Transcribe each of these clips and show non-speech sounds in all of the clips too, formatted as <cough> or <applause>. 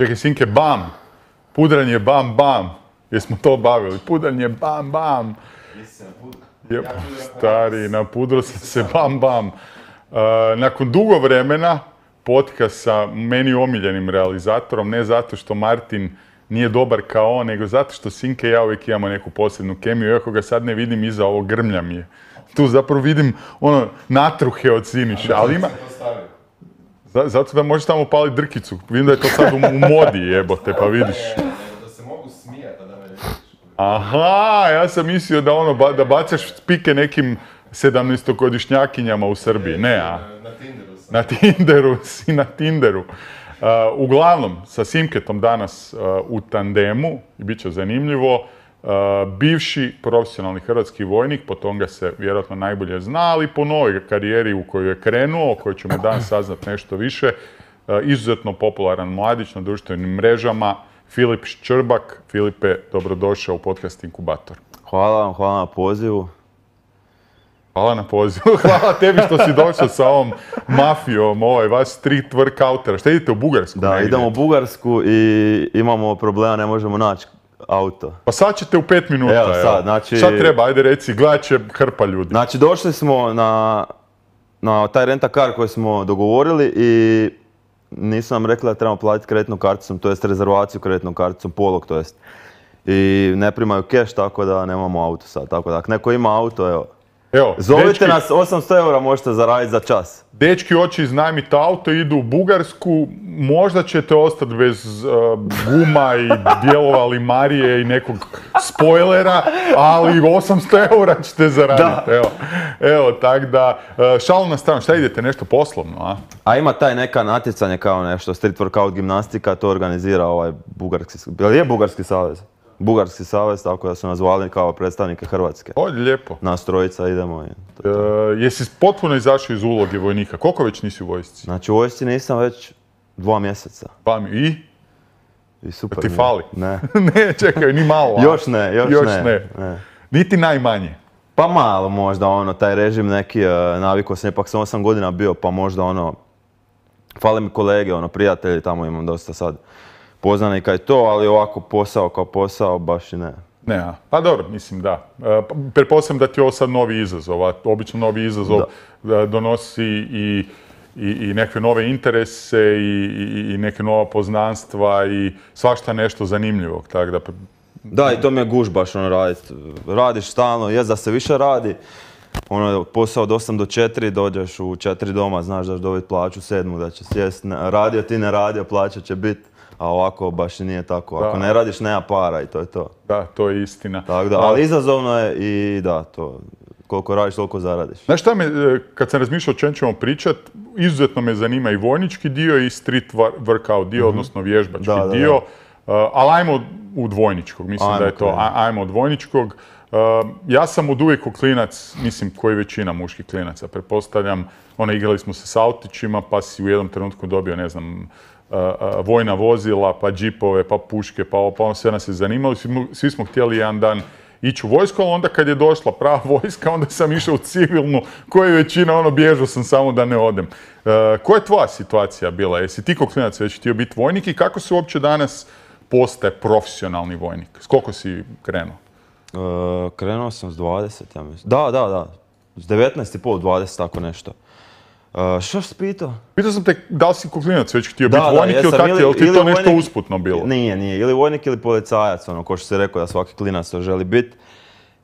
Čekaj, sinke, bam. Pudranje, bam, bam. Jesmo to bavili. Pudranje, bam, bam. Jep, stari, na pudru sam se bam bam. Uh, nakon dugo vremena podcast sa meni omiljenim realizatorom, ne zato što Martin nije dobar kao on, nego zato što Sinke i ja uvijek imamo neku posebnu kemiju, iako ga sad ne vidim iza ovog grmlja mi je. Tu zapravo vidim ono natruhe od Siniša, ali ima... Za- Zato da možeš tamo paliti drkicu. Vidim da je to sad u, modi jebote, pa vidiš. Da se mogu smijati, da me ne Aha, ja sam mislio da ono, ba- da bacaš spike nekim 17-godišnjakinjama u Srbiji. Ne, a? Na Tinderu sam. Na Tinderu, <laughs> si na Tinderu. Uh, uglavnom, sa Simketom danas uh, u tandemu, i bit će zanimljivo, bivši profesionalni hrvatski vojnik, po tom ga se vjerojatno najbolje zna, ali po novoj karijeri u koju je krenuo, o kojoj ćemo danas saznati nešto više, uh, izuzetno popularan mladić na društvenim mrežama, Filip Ščrbak. Filipe, dobrodošao u podcast Inkubator. Hvala vam, hvala na pozivu. Hvala na pozivu. <laughs> Hvala tebi što si došao sa ovom mafijom, ovaj vaš street workoutera. Šta idete u Bugarsku? Da, negdje? idemo u Bugarsku i imamo problema, ne možemo naći auto. Pa sad ćete u pet minuta. Evo, sad, znači- Šta treba? Ajde reci, gledat će hrpa ljudi. Znači, došli smo na, na taj rentakar koji smo dogovorili i nisu nam rekli da trebamo platiti kreditnom karticom, to jest rezervaciju kreditnom karticom, polog to jest. I ne primaju keš, tako da nemamo auto sad. Tako da, ako neko ima auto, evo. Evo, Zovite dečki, nas, 800 eura možete zaraditi za čas. Dečki hoće iznajmiti auto, idu u Bugarsku, možda ćete ostati bez uh, guma i dijelova limarije i nekog spoilera, ali 800 eura ćete zaraditi. Evo, evo tak da, uh, šalu na stranu, šta idete, nešto poslovno, a? A ima taj neka natjecanje kao nešto, street workout gimnastika, to organizira ovaj bugarski, je bugarski savez? Bugarski savez, tako da su nas zvali kao predstavnike Hrvatske. Ovdje lijepo. Nas trojica idemo i to je to. Uh, jesi potpuno izašao iz uloge vojnika? Koliko već nisi u vojsci? Znači u vojsci nisam već dva mjeseca. Pa mi, i? I super. Ti fali? Ne. <laughs> ne, čekaj, ni malo. a? Još ne, još, Još ne. ne. ne. Niti najmanje. Pa malo možda ono, taj režim neki, uh, navikao sam, ipak sam 8 godina bio, pa možda ono, fale mi kolege, ono, prijatelji, tamo imam dosta sad poznanika i to, ali ovako posao kao posao, baš i ne. Ne, pa dobro, mislim da. E, pa Pretpostavljam da ti je ovo sad novi izazov, a obično novi izazov da, donosi i, i, i neke nove interese i, i, i neke nova poznanstva i svašta nešto zanimljivog, tako da Da, i to mi je guž baš ono radit. Radiš stalno, jest da se više radi, ono, posao od 8 do 4, dođeš u 4 doma, znaš da ćeš dobiti plaću sedmu, da će sjest, radio ti ne radio, plaća će biti, a ovako baš nije tako. Ako Da. ne radiš, nema para i to je to. da, to je istina. Da, ali izazovno je i da, to, koliko radiš, toliko zaradiš. Znaš šta me, e, kad sam razmišljao o čem ćemo pričat, izuzetno me zanima i vojnički dio i street workout dio, odnosno vježbački Mhm. Da, da, dio. Uh, ali ajmo u dvojničkog, mislim Ajmo da je to, ajmo od dvojničkog. Uh, ja sam od uvijek klinac, mislim koji većina muških klinaca, pretpostavljam, ono igrali smo se s autićima, pa si u jednom trenutku dobio, ne znam, vojna vozila, pa džipove, pa puške, pa ovo, pa ono sve nas je zanimalo, svi, smo htjeli jedan dan ići u vojsku, ali onda kad je došla prava <laughs> vojska, onda sam išao u civilnu, koju većina, ono, bježao sam samo da ne odem. Uh, koja je tvoja situacija bila? Jesi ti kao klinac već htio biti vojnik i kako se uopće danas postaje profesionalni vojnik? S koliko si krenuo? E, krenuo sam s 20, ja mislim. Da, da, da. S 19 i pol, 20, tako nešto. E, što si pitao? Pitao sam te da li si kao klinac već htio biti vojnik ili Ili- je li ti to nešto vojnik- usputno bilo? Nije, nije. Ili vojnik ili policajac, ono, ko što se rekao da svaki klinac to želi biti.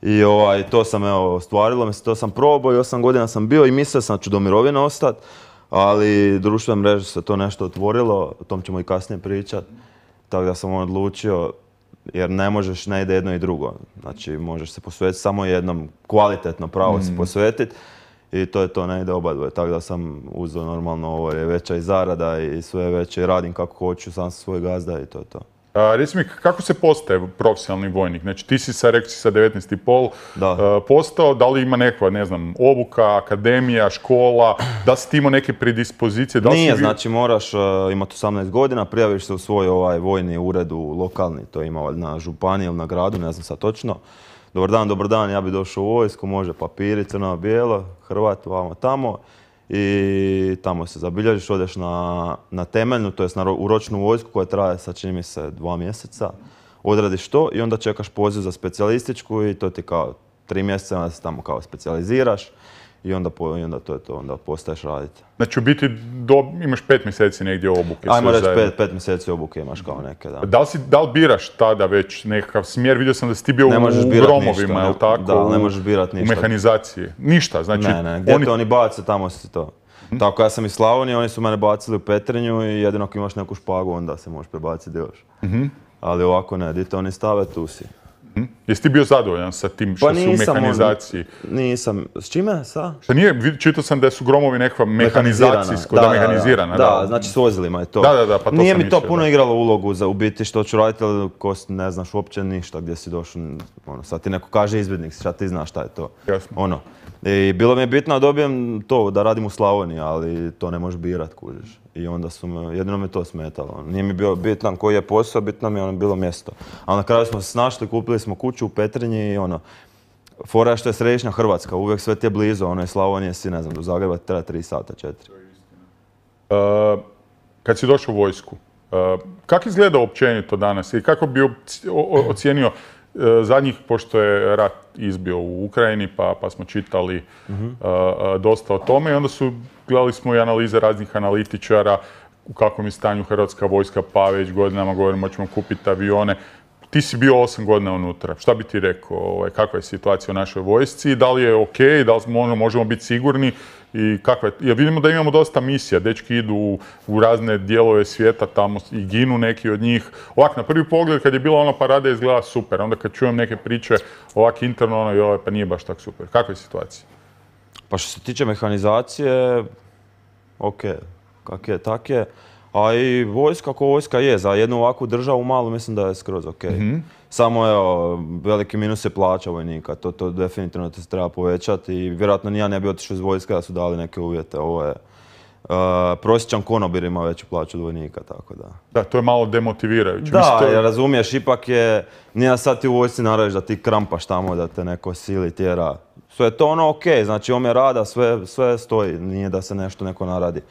I ovaj, to sam, evo, ostvarilo mi se, to sam probao i 8 godina sam bio i mislio sam da ću do mirovine ostati, ali društvene mreže se to nešto otvorilo, o tom ćemo i kasnije pričat. Tako da sam odlučio, jer ne možeš, ne ide jedno i drugo. Znači, možeš se posvetiti samo jednom, kvalitetno pravo se posvetiti. I to je to, ne ide oba dvoje. Tako da sam uzeo normalno ovo, je veća i zarada i sve veće radim kako hoću, sam sam svoj gazda i to je to. A, reci mi, kako se postaje profesionalni vojnik? Znači, ti si sa, rekli si sa 19,5 Da. a, postao, da li ima nekva, ne znam, obuka, akademija, škola, da si ti imao neke predispozicije? Da li Nije, znači moraš uh, imati 18 godina, prijaviš se u svoj ovaj vojni ured u lokalni, to ima na županiji ili na gradu, ne znam sad točno. Dobar dan, dobar dan, ja bi došao u vojsku, može papiri, crno bijelo, Hrvat, vamo tamo. i tamo se zabilježiš, odeš na, na temeljnu, to jest na ro- u ročnu vojsku koja traje sad čini mi se dva mjeseca, odradiš to i onda čekaš poziv za specijalističku i to ti kao tri mjeseca, onda se tamo kao specijaliziraš i onda, po- i onda to je to, onda postaješ raditi. Znači u biti do- imaš pet mjeseci negdje obuke. Ajmo reći pet, pet mjeseci obuke imaš kao neke, da. Da li, si, da li biraš tada već nekakav smjer? Vidio sam da si ti bio Ne možeš u gromovima, ne- tako? da, ne možeš birat ništa. U mehanizaciji. Ništa, znači... Ne, ne, gdje oni- te oni bace, tamo si to. Hm? Tako ja sam iz Slavonije, oni su mene bacili u Petrinju i jedino ako imaš neku špagu, onda se možeš prebaciti još. Mhm. Ali ovako ne, di te oni stave, tu si. Jesi ti bio zadovoljan sa tim što Pa si u nisam, mehanizaciji? Nisam, s čime, sa? Šta nije, vid- čitao sam da su gromovi nekakva mehanizacijsko, da, mehanizirana. Da, znači s vozilima je to. Da, da, da, pa to Nije sam mi to puno igralo ulogu za u biti što ću raditi, ali ko ne znaš uopće ništa gdje si došao. Ono, sad ti neko kaže izvidnik, šta ti znaš šta je to. Jasno. Ono. I bilo mi je bitno da dobijem to, da radim u Slavoniji, ali to ne možeš birat, kužiš. I onda su me, jedino me to smetalo. Nije mi bio bitan koji je posao, bitno mi je ono bilo mjesto. A na kraju smo se snašli, kupili smo kuću u Petrinji i ono, Fora što je središnja Hrvatska, uvijek sve ti je blizu, ono je Slavonije si, ne znam, do Zagreba treba 3 sata, 4. Uh, kad si došao u vojsku, uh, kako izgleda općenito danas i kako bi ocijenio uh, zadnjih, pošto je rat izbio u Ukrajini, pa, pa smo čitali uh, uh, dosta o tome i onda su, gledali smo i analize raznih analitičara u kakvom je stanju Hrvatska vojska, pa već godinama govorimo ćemo kupiti avione. Ti si bio osam godina unutra. Šta bi ti rekao? Ovaj, kakva je situacija u našoj vojsci? Da li je ok? Da li smo- možemo biti sigurni? I kakva je, vidimo da imamo dosta misija. Dečki idu u, u razne dijelove svijeta, tamo i ginu neki od njih. Ovak, na prvi pogled, kad je bila ona parada, izgleda super. Onda kad čujem neke priče, ovak interno, ono, joj, pa nije baš tak super. Kakva je situacija? Pa što se tiče mehanizacije, ok, kak je, tak je. A i vojska ko vojska je, za jednu ovakvu državu malu mislim da je skroz ok. Samo evo, veliki minus je plaća vojnika, to, to definitivno te se treba povećati i vjerojatno ni ja ne bi otišao iz vojske da su dali neke uvjete. Ovo je, uh, prosječan konobir ima veću plaću od vojnika, tako da. Da, to je malo demotivirajuće. Da, Mislim, to je- jer razumiješ, ipak je, nije sad ti u vojsci naradiš da ti krampaš tamo, da te neko sili tjera. Sve je to ono ok, znači omjer rada, sve, sve stoji, nije da se nešto neko naradi.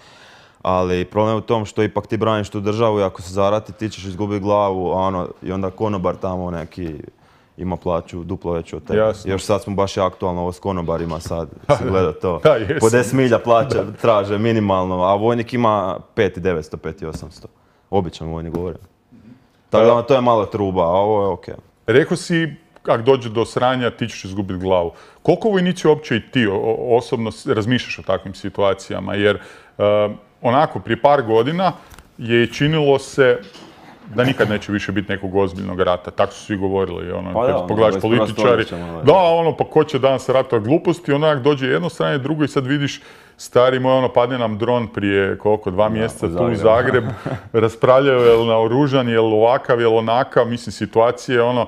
Ali problem je u tom što ipak ti braniš tu državu i ako se zarati ti ćeš izgubiti glavu, a ono, i onda konobar tamo neki ima plaću duplo veću od tebe. Jasno. Još sad smo baš i aktualno ovo s konobarima sad, <laughs> si gledao to. Da. Po 10 milja plaće traže minimalno, a vojnik ima 5900, 5800. Običan vojnik govorim. Tako da ono, to je malo truba, a ovo je ok. Rekao si, ako dođe do sranja, ti ćeš izgubiti glavu. Koliko vojnici uopće i ti osobno razmišljaš o takvim situacijama? Jer e, onako, prije par godina je činilo se da nikad neće više biti nekog ozbiljnog rata. Tako su svi govorili. Ono, Pa kad ono, pogledaš 21. političari. Da, ono, pa ko će danas ratovat gluposti, onak dođe jedno strane, drugo i sad vidiš Stari moj, ono, padne nam dron prije koliko, dva mjeseca u tu u. Zagreb, <laughs> raspravljaju je li naoružan, je li ovakav, je li onakav, mislim, situacije, ono,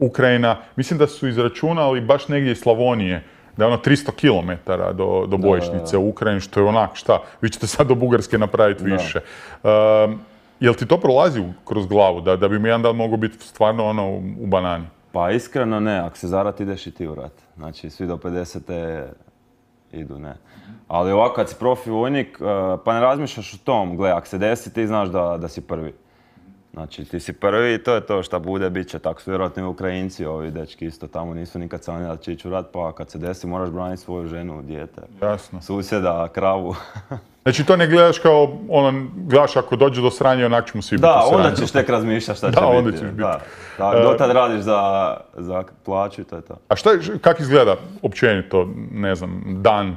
Ukrajina, mislim da su izračunali baš negdje iz Slavonije, da je ono 300 km do, do bojišnice u Ukrajini, što je onak, šta, vi ćete sad do Bugarske napraviti više. Um, jel ti to prolazi kroz glavu, da, da bi mi jedan dan mogao biti stvarno ono u, banani? Pa iskreno ne, ako se zarat ideš i ti u rat. Znači svi do 50. idu, ne. Ali ovako kad si profi vojnik, eh, pa ne razmišljaš o tom, gle, ako se desi ti znaš da, da si prvi. Znači ti si prvi i to je to šta bude, bit će. Tako su vjerojatno i Ukrajinci, ovi dečki isto tamo nisu nikad sanjali da će ići u rat, pa kad se desi moraš braniti svoju ženu, dijete, Jasno. susjeda, kravu. <laughs> Znači to ne gledaš kao, ono, gledaš ako dođe do sranja, onak ćemo svi biti da, u onda ćeš tek razmišljati šta <laughs> će Da, biti. onda ćeš biti. Da, da, dotad radiš za, za plaću i to je to. A šta, kako izgleda općenito, ne znam, dan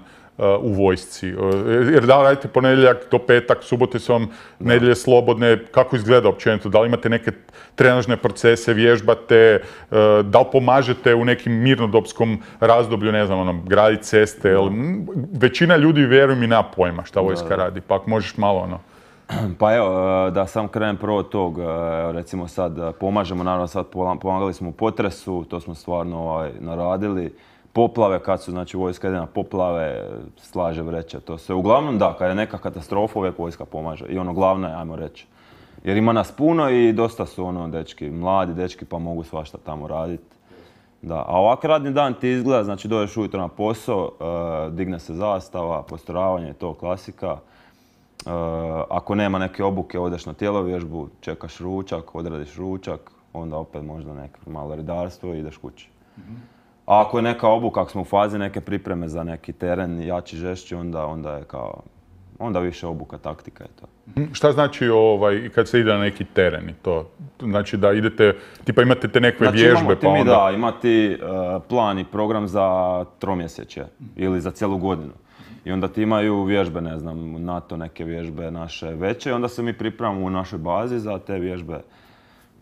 u vojsci? Uh, jer da li radite ponedjeljak do petak, subote su vam nedjelje slobodne, kako izgleda općenito? Da li imate neke trenažne procese, vježbate, uh, da li pomažete u nekim mirnodopskom razdoblju, ne znam, ono, graditi ceste, jel, većina ljudi, vjeruj mi, nema pojma šta vojska radi, pa ako možeš malo, ono, <clears throat> Pa evo, e, da sam krenem prvo od tog, e, recimo sad e, pomažemo, naravno sad pomagali smo u potresu, to smo stvarno ovaj, naradili. Poplave, kad su, znači vojska ide na poplave, slaže vreće, to sve. Uglavnom da, kad je neka katastrofa, uvijek vojska pomaže. I ono glavno je, ajmo reći. Jer ima nas puno i dosta su ono dečki, mladi dečki pa mogu svašta tamo raditi. Da, a ovak radni dan ti izgleda, znači dođeš ujutro na posao, e, digne se zastava, postoravanje, to klasika. E, ako nema neke obuke, odeš na tjelovježbu, čekaš ručak, odradiš ručak, onda opet možda neko malo redarstvo i ideš kući. A ako je neka obuka, ako smo u fazi neke pripreme za neki teren jači, žešći, onda, onda je kao, onda više obuka, taktika je to. Šta znači ovaj, kad se ide na neki teren i to? Znači da idete, tipa imate te nekakve Znači vježbe imamo ti pa mi, onda... da, ima ti e, plan i program za tromjesečje ili za cijelu godinu. I onda ti imaju vježbe, ne znam, NATO neke vježbe naše veće i onda se mi pripremamo u našoj bazi za te vježbe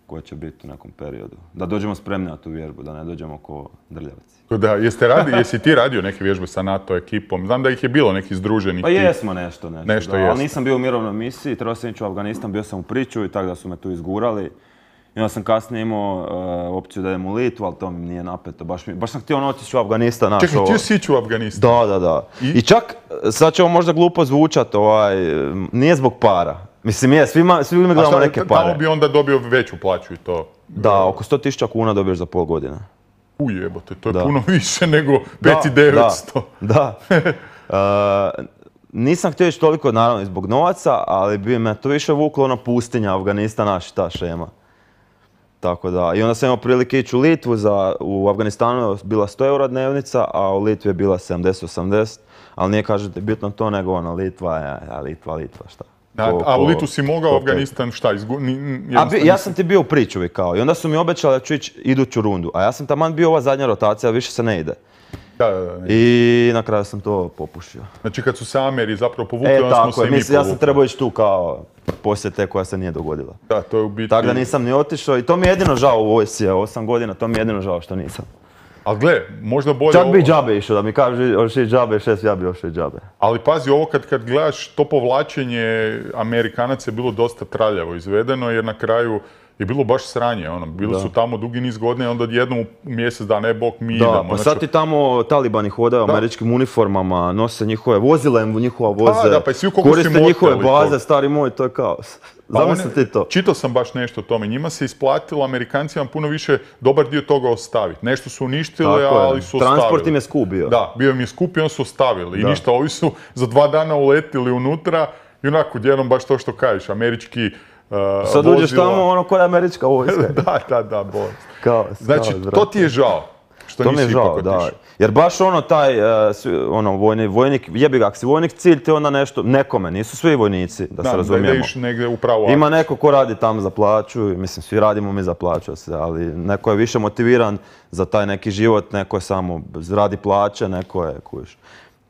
koje će biti u nekom periodu. Da dođemo spremni na tu vježbu, da ne dođemo ko drljavci. Da, jeste radi, jesi ti radio neke vježbe sa NATO ekipom? Znam da ih je bilo neki združeni Pa jesmo nešto, nešto. Nešto da, jesmo. ali nisam bio u mirovnoj misiji, trebao sam ići u Afganistan, bio sam u priču i tako da su me tu izgurali. I onda sam kasnije imao e, opciju da idem u Litvu, ali to mi nije napeto. Baš, mi, baš sam htio ono otići u Afganistan. Čekaj, ovo- ti si ići u Afganistan? Da, da, da. I? I, čak, sad će ovo možda glupo zvučat, ovaj, nije zbog para. Mislim, je, svi mi A gledamo šta, neke tamo pare. bi onda dobio veću plaću i to. Da, oko 100.000 kuna dobiješ za pol godine. Ujebote, to je Da. puno više nego Da, 5900. Da. da. <laughs> E, nisam htio ići toliko, naravno, zbog novaca, ali bi me to više vuklo ono pustinja, Afganistan, naš ta šema. Tako da, i onda sam imao prilike ići u Litvu, za, u Afganistanu je bila 100 eura dnevnica, a u Litvi je bila 70-80, ali nije kažete bitno to, nego ono, Litva je, a Litva, Litva, šta. A, u Litu si mogao Afganistan šta, izgu... ni- ni- A bi- jednostavno ja sam ti bio u pričuvi kao i onda su mi obećali da ću ići iduću rundu, a ja sam taman bio ova zadnja rotacija, više se ne ide. Da, da, da. I na kraju sam to popušio. Znači kad su se Ameri zapravo povukli, E, onda smo se i mi mislim, ja sam povukli. trebao ići tu kao poslije te koja se nije dogodila. Da, to je u biti... Tako da nisam ni otišao i to mi je jedino žao u evo, osam godina, to mi je jedino žao što nisam. Ali gle, možda bolje Čak bi ovo- džabe išao, da mi kaže hoćeš ići džabe, šest, ja bi ošao i džabe. Ali pazi, ovo kad, kad gledaš, to povlačenje Amerikanaca je bilo dosta traljavo izvedeno, jer na kraju je bilo baš sranje, ono, bili Da. su tamo dugi niz godina i onda jednom u mjesec dana, ne bok, mi Da, idemo. pa Znači, sad ti tamo talibani hodaju u američkim uniformama, nose njihove, vozila im njihova voze, da, pa i svi koriste njihove baze, stari moj, to je kaos. Pa Zamisli one- ti to. Čitao sam baš nešto o tome. Njima se isplatilo Amerikancima puno više dobar dio toga ostaviti. Nešto su uništili, Tako je. ali su ostavili. Transport im je skup bio. Da, bio im je skup i on su ostavili. I ništa, ovi su za dva dana uletili unutra i onako, odjednom baš to što kažeš, američki uh, Sad uđeš tamo ono koja je američka vojska. <laughs> da, da, da, bolest. Znači, to ti je žao. Što To mi nisi je ipak žao, da. Jer baš ono taj, e, ono, vojni, vojnik, jebi ga, ako si vojnik, cilj ti je onda nešto, nekome, nisu svi vojnici, da, Da, se da razumijemo. ideš negdje u pravu Ima neko ko radi tamo za plaću, i mislim svi radimo mi za plaću, se, ali neko je više motiviran za taj neki život, neko je samo radi plaće, neko je kuš.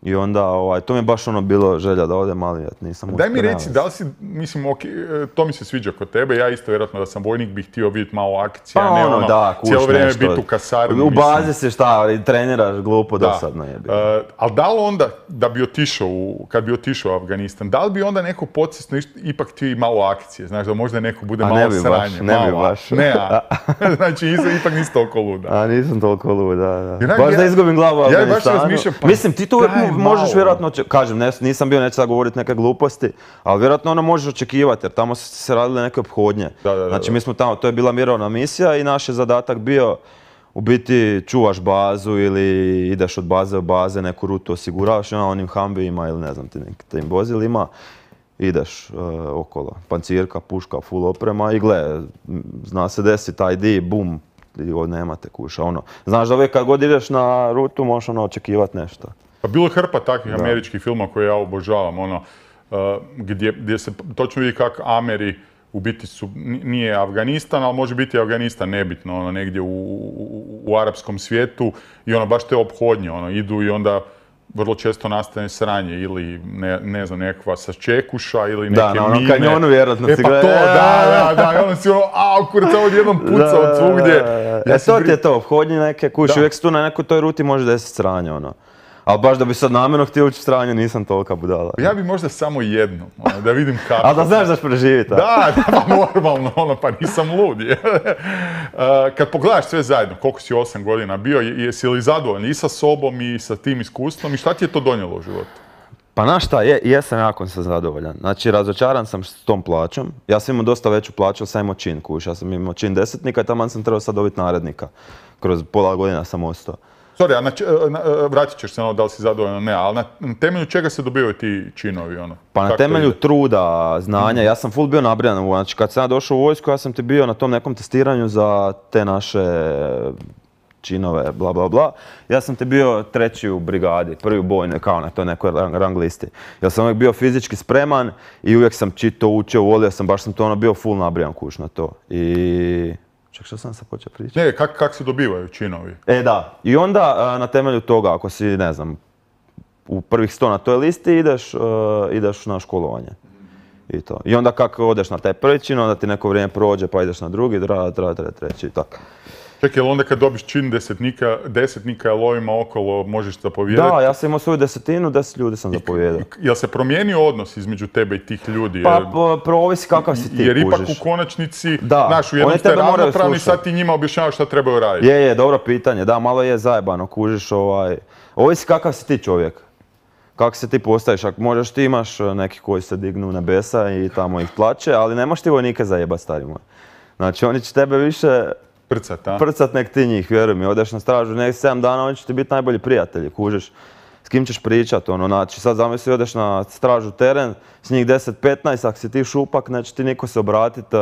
I onda, ovaj, to mi je baš ono bilo želja da odem, ali ja nisam Daj mi reci, da li si, mislim, ok, e, to mi se sviđa kod tebe, ja isto vjerojatno da sam vojnik bih htio vidjeti malo akcija, Pa ne ono, ono, da, kuš cijelo vrijeme biti u kasarni. U mislim. bazi se šta, i treniraš glupo, Da. dosadno je bilo. E, ali da li onda, da bi otišao, u, kad bi otišao u Afganistan, da li bi onda neko podsjesno ipak ti malo akcije, znaš, da možda neko bude malo ne bi baš, ne bi malo, baš. Ne, a? <laughs> <laughs> znači isto- ipak nisi toliko luda. A nisam toliko lud, da, baš ja- da izgubim glavu u ja baš Afganistanu. razmišljam, pa Mislim, ti to uvijek možeš malo. vjerojatno, kažem, ne, nisam bio, neću sad govoriti neke gluposti, ali vjerojatno ono možeš očekivati, jer tamo su se radile neke ophodnje. Da, da, da, znači mi smo tamo, to je bila mirovna misija i naš je zadatak bio u biti čuvaš bazu ili ideš od baze do baze, neku rutu osiguravaš na onim hambijima ili ne znam ti nekim tim vozilima ideš e, okolo. Pancirka, puška, full oprema i gle, zna se desi taj di, bum, i od nemate kuša, ono. Znaš da uvijek kad god ideš na rutu možeš ono očekivati nešto. Pa bilo je hrpa takvih Da. američkih filma koje ja obožavam, ono, uh, gdje, gdje se točno vidi kako Ameri u biti su, ni- nije Afganistan, ali može biti Afganistan, nebitno, ono, negdje u, u, u arapskom svijetu i ono, baš te ophodnje, ono, idu i onda vrlo često nastane sranje ili ne, ne znam, nekakva sačekuša ili neke Da, na onom mine. kanjonu vjerojatno E si pa gleda- to, da, <laughs> da, da, i onda si ono, a, kurac, ovo jednom puca od svugdje. Ja e, to ti je to, ophodnje neke, kuš, uvijek se tu na nekoj toj ruti može desiti sranje, ono. Ali baš da bi sad namjerno htio ući u sranje, nisam tolika budala. Ja bi možda samo jednu, ono, da vidim <laughs> kako. Ali da znaš da ćeš preživjeti? Da, <laughs> da, pa normalno, ono, pa nisam lud. je. <laughs> Uh, Kad pogledaš sve zajedno, koliko si osam godina bio, je- jesi li zadovoljan i sa sobom i sa tim iskustvom i šta ti je to donijelo u životu? Pa znaš šta, je, jesam jako sam zadovoljan. Znači, razočaran sam s tom plaćom. Ja sam imao dosta veću plaću, sam imao čin, kuš. Ja sam imao čin desetnika i tamo sam trebao sad dobiti narednika. Kroz pola godina sam ostao. Sorry, a na e, na- e, vratit ćeš se na ovo da li si zadovoljan ili ne, ali na, na temelju čega se dobivaju ti činovi, ono? Pa na temelju truda, znanja, ja sam full bio nabrijan. Znači, kad sam ja došao u vojsku, ja sam ti bio na tom nekom testiranju za te naše činove, bla, bla, bla. Ja sam ti bio treći u brigadi, prvi u bojnoj, kao na toj nekoj rang, rang listi. Jer sam uvijek bio fizički spreman i uvijek sam čito učio, volio sam, baš sam to ono bio full nabrijan kuš na to. I... Ček, što sam sad počeo pričati? Ne, kak, kak se dobivaju činovi? E da, i onda a, na temelju toga, ako si, ne znam, u prvih sto na toj listi ideš, uh, ideš na školovanje. I to. I onda kako odeš na taj prvi čin, onda ti neko vrijeme prođe pa ideš na drugi, dra, dra, dra, treći i tako. Čekaj, onda kad dobiš čin desetnika, desetnika lovima okolo možeš zapovijedati? Da, ja sam imao svoju desetinu, deset ljudi sam zapovijedao. Jel se promijenio odnos između tebe i tih ljudi? Pa Jer- provisi kakav si ti Jer ipak kužiš. u konačnici, Da, znaš, u jednom ste ravnopravni, sad ti njima objašnjavaš šta trebaju raditi. Je, je, dobro pitanje. Da, malo je zajebano, kužiš ovaj... Ovisi kakav si ti čovjek. Kako se ti postaviš, ako možeš ti imaš e, neki koji se dignu u nebesa i tamo ih tlače, ali ne možeš ti vojnike zajebat, stari moj. Znači, oni će tebe više Prcat, a? prcat nek ti njih, vjeruj mi, odeš na stražu, nek 7 dana, oni će ti biti najbolji prijatelji, kužiš. S kim ćeš pričat, ono, znači sad zamisli odeš na stražu teren, s njih 10-15, ako si ti šupak, neće ti niko se obratit, e,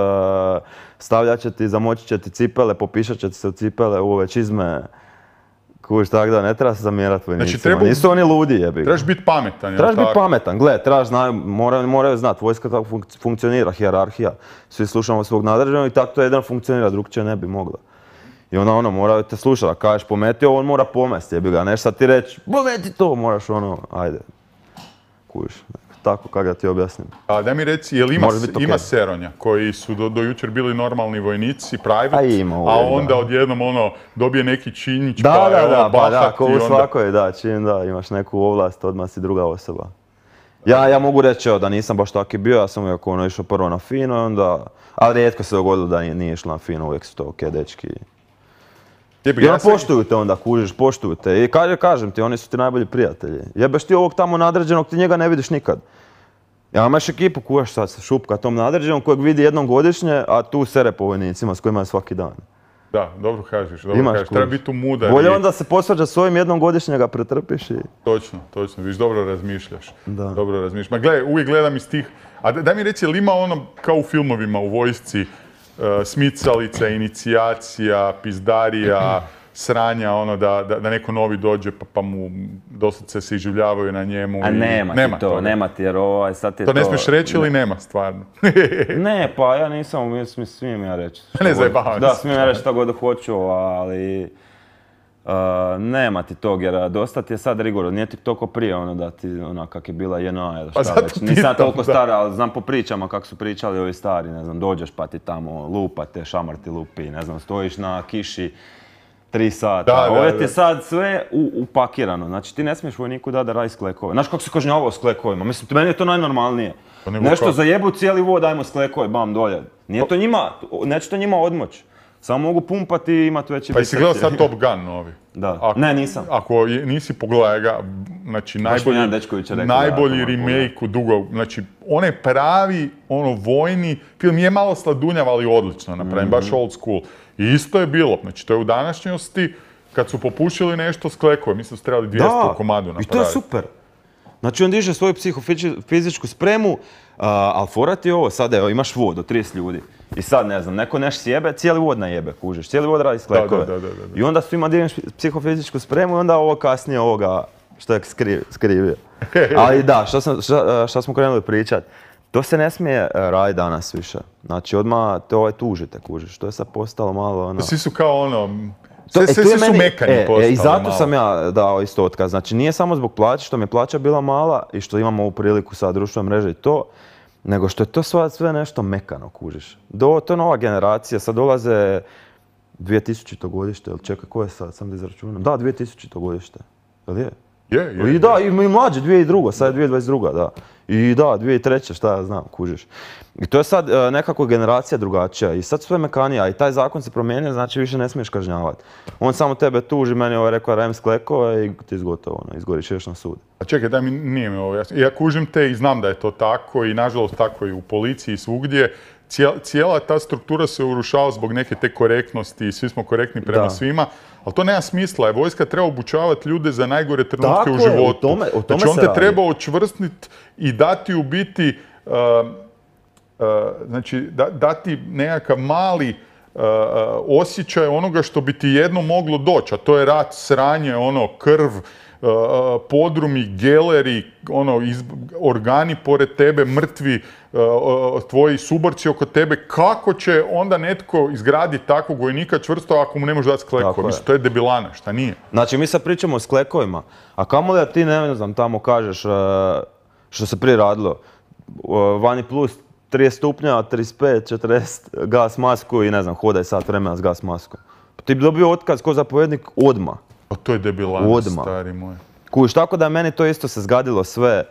stavljat će ti, zamočit će ti cipele, popišat će ti se u cipele, u ove čizme. Kužiš, tako da ne treba se zamjerat vojnicima, treba- nisu oni ludi jebi. Trebaš biti pametan, jel Trebaš biti pametan, gle, trebaš znaju, moraju, moraju znati, vojska tako funk- funkcionira, hijerarhija, svi slušamo svog nadređenog i tako to jedino funkcionira, drugčije ne bi mogla. I onda ono, moraju te slušati, ako kažeš pometi ovo, on mora pomesti, jebi ga, nešto sad ti reći, pometi to, moraš ono, ajde, kužiš, tako kako da ti objasnim. A da mi reci, jel ima, bit ima seronja koji su do, do jučer bili normalni vojnici, private, A ima a uvijek, onda da. odjednom ono, dobije neki činjić, Da, pa da, ono da, pa da, ko u onda- svakoj, da, čim da, imaš neku ovlast, odmah si druga osoba. Ja, ja mogu reći evo, da nisam baš taki bio, ja sam uvijek ono išao prvo na fino onda, ali rijetko se dogodilo da nije, nije išlo na fino, uvijek su to ok dečki. Jebi ga, ja onda poštuju te onda, kužiš, poštuju te. I kaže, kažem ti, oni su ti najbolji prijatelji. Jebeš ti ovog tamo nadređenog, ti njega ne vidiš nikad. Ja imaš ekipu kujaš sad se šupka tom nadređenom kojeg vidi jednom godišnje, a tu sere po vojnicima s kojima je svaki dan. Da, dobro kažeš, dobro Imaš, kažeš. Treba biti tu mudar. Bolje i- onda se posvađa s ovim jednom godišnje ga pretrpiš i... Točno, točno, viš dobro razmišljaš. Da. Dobro razmišljaš. Ma gledaj, uvijek gledam iz tih, a da- daj mi reci, jel ima ono kao u filmovima u vojsci, uh, smicalica, inicijacija, pizdarija, sranja, ono da, da, da neko novi dođe pa, pa mu doslovce se iživljavaju na njemu. A i- nema, ti to, toga. nema ti jer ovaj sad ti je To ne smiješ reći ili nema stvarno? <laughs> Ne, pa ja nisam, mislim, smijem ja reći. Ne zajebavam Da, smijem ja reći šta god hoću, ali... uh, nema ti tog, jer dosta ti je sad rigorozno, nije ti toliko prije ono da ti, ona kak je bila JNA ili Pa šta zato već. Nisam toliko stara, ali znam po pričama kako su pričali ovi stari, ne znam, dođeš pa ti tamo lupa te, šamar ti lupi, ne znam, stojiš na kiši tri sata. Da, da, Ovo ti je sad sve u- upakirano, znači ti ne smiješ vojniku da da radi s klekovima. Znaš kako se kažnjavao s klekovima? Mislim, meni je to najnormalnije. Pa Nešto kako? zajebu cijeli vod, ajmo s klekove, bam, dolje. Nije to njima, neće to njima odmoć. Samo mogu pumpati i imati veći Pa jesi gledao sad Top Gun novi? Da. Ako- Ne, nisam. Ako nisi pogledaj ga, znači najbolji, rekao najbolji remake u dugo, znači onaj pravi, ono vojni film je malo sladunjav, ali odlično napravljen, baš Mhm. old school. I isto je bilo, znači to je u današnjosti, kad su popušili nešto s mislim da su trebali 200 u komadu i napraviti. to je super. Znači on diže svoju psihofizičku spremu, a, ali fora ti je ovo, sad evo imaš vod od 30 ljudi. I sad ne znam, neko neš sjebe, cijeli vod najebe, kužiš, cijeli vod radi sklekove. da, da, da, da. I onda svima digneš psihofizičku spremu i onda ovo kasnije ovoga što je skri- skrivio. <laughs> Ali da, sam, šta, šta smo krenuli pričat, to se ne smije e, raditi danas više. Znači odmah to ovaj tužite, kužiš, to je sad postalo malo ono... Svi su kao ono, To- sve, e, sve, je su mekani e, postali e, I zato malo. sam ja dao isto otkaz. Znači nije samo zbog plaće, što mi je plaća bila mala i što imamo ovu priliku sa društvenom mreže i to, nego što je to sve, sve nešto mekano, kužiš. Do, to je nova generacija, sad dolaze 2000. godište, ili čekaj, ko je sad, sam da izračunam. Da, 2000. godište, jel je? Je, je, I da, i, i mlađe, 2002. sad je 2022. da. I da, 2003. šta ja znam, kužiš. I to je sad e, nekako generacija drugačija i sad sve mekanija i taj zakon se promijenio, znači više ne smiješ kažnjavati. On samo tebe tuži, meni je ovaj rekao rajem sklekova i ti izgotovo, ono, izgoriš još na sud. A čekaj, daj mi, nije mi ovo jasno. Ja kužim te i znam da je to tako i nažalost tako i u policiji i svugdje. Cijela, ta struktura se urušava zbog neke te korektnosti i svi smo korektni prema Da. svima. Ali to nema smisla. Vojska treba obučavati ljude za najgore trenutke Tako u je, životu. o tome- o tome znači on se te radi. treba očvrstniti i dati u biti uh, uh, znači da- dati nekakav mali uh, uh, osjećaj onoga što bi ti jedno moglo doći, a to je rat, sranje, ono, krv, podrumi, geleri, ono, iz- organi pored tebe, mrtvi, tvoji suborci oko tebe, kako će onda netko izgraditi takvog vojnika čvrsto ako mu ne može dati Tako skleko? je. Mislim, to je debilana, šta nije? Znači, mi sad pričamo o sklekovima, a kamo da ti, ne znam, tamo kažeš, e, što se prije radilo, e, vani plus 30 stupnja, 35, 40, gas masku i ne znam, hodaj sat vremena s gas maskom. Ti bi dobio otkaz ko zapovjednik odmah. Pa to je debilana, Odmah. stari moj. Kužiš, tako da je meni to isto se zgadilo sve,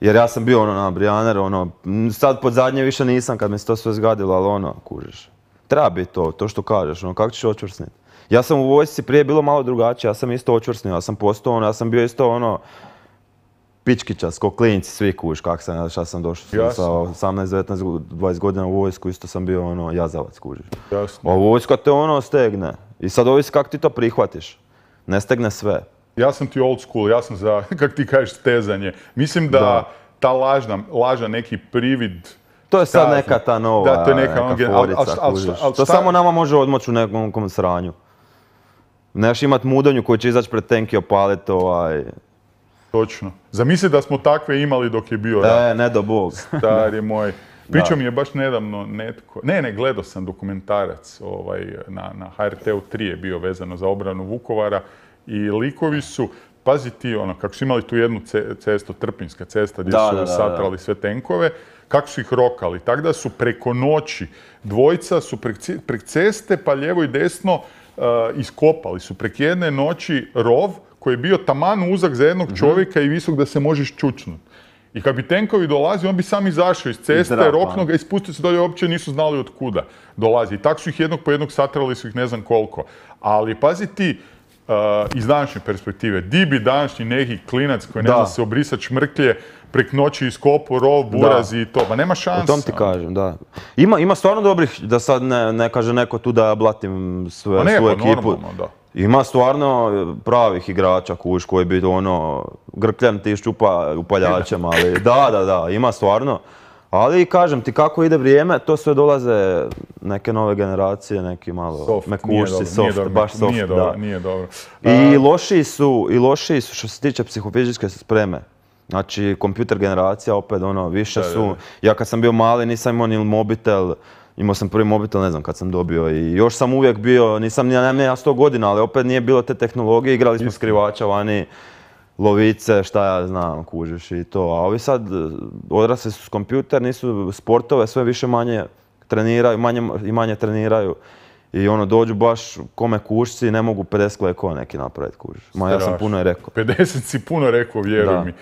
jer ja sam bio ono na Brijaner, ono, sad pod zadnje više nisam kad mi se to sve zgadilo, ali ono, kužiš. Treba biti to, to što kažeš, ono, kako ćeš očvrsniti. Ja sam u vojsci prije bilo malo drugačije, ja sam isto očvrsnio, ja sam postao ono, ja sam bio isto ono, pičkičas, ko klinci, svi kužiš, kak sam, šta sam došao sa Jasno. 18, 19, go- 20 godina u vojsku, isto sam bio ono, jazavac, kužiš. Jasno. A vojska te ono stegne. I sad ovisi kako ti to prihvatiš. Ne stegne sve. Ja sam ti old school, ja sam za, <laughs> kak ti kažeš, stezanje. Mislim da, Da. ta lažna, laža neki privid To je sad neka ta nova Da, to je neka al- forica, al- al- kužiš. al- To samo nama može odmoći u nekom sranju. Neš imat mudanju koji će izaći pred tenk i opalit ovaj... Točno. Zamisli da smo takve imali dok je bio. E, ne do bog. Stari moj. Pričao mi je baš nedavno netko, ne, ne, gledao sam dokumentarac ovaj, na, na HRT-u 3 je bio vezano za obranu Vukovara i likovi su, pazi ti, ono, kako su imali tu jednu ce- cestu, Trpinjska cesta, gdje Da, su da, da, satrali sve tenkove, kako su ih rokali. Tako da su preko noći, dvojica su prek, ce- prek ceste, pa lijevo i desno uh, iskopali su prek jedne noći rov koji je bio taman uzak za jednog Mhm. čovjeka i visok da se možeš čučnut. I kad bi tenkovi dolazi, on bi sam izašao iz ceste, Zdrav, roknuo ga i spustio se dolje, uopće nisu znali od kuda dolazi. I tako su ih jednog po jednog satrali su ih ne znam koliko. Ali pazi ti, uh, iz današnje perspektive, di bi današnji neki klinac koji ne Da. zna se obrisat šmrklje, prek noći iskopu rov, burazi i to, pa nema O šansa. tom ti kažem, da. Ima, ima stvarno dobrih, da sad ne, ne kaže neko tu da blatim sve, ne, pa ekipu. normalno, da. Ima stvarno pravih igrača kuš koji bi ono, grkljan ti ščupa upaljačem, ali <laughs> da, da, da, ima stvarno. Ali kažem ti kako ide vrijeme, to sve dolaze neke nove generacije, neki malo Soft, nije mekušci, dobro, soft, nije dobro, baš soft, nije dobro, da. nije dobro. I lošiji su, i lošiji su što se tiče psihofizičke spreme. Znači, kompjuter generacija opet ono, više Da, da, su, da. ja kad sam bio mali nisam imao ni mobitel, imao sam prvi mobitel, ne znam kad sam dobio i još sam uvijek bio, nisam ja 100 godina, ali opet nije bilo te tehnologije, igrali smo skrivača vani, lovice, šta ja znam, kužiš i to. A ovi sad e, odrasli su s kompjuter, nisu sportove, sve više manje treniraju, manje i manje treniraju. I ono, dođu baš kome kušci, ne mogu 50 klekova neki napraviti, kužiš. Ma ja sam puno i rekao. 50 si puno rekao, vjeruj Da. mi.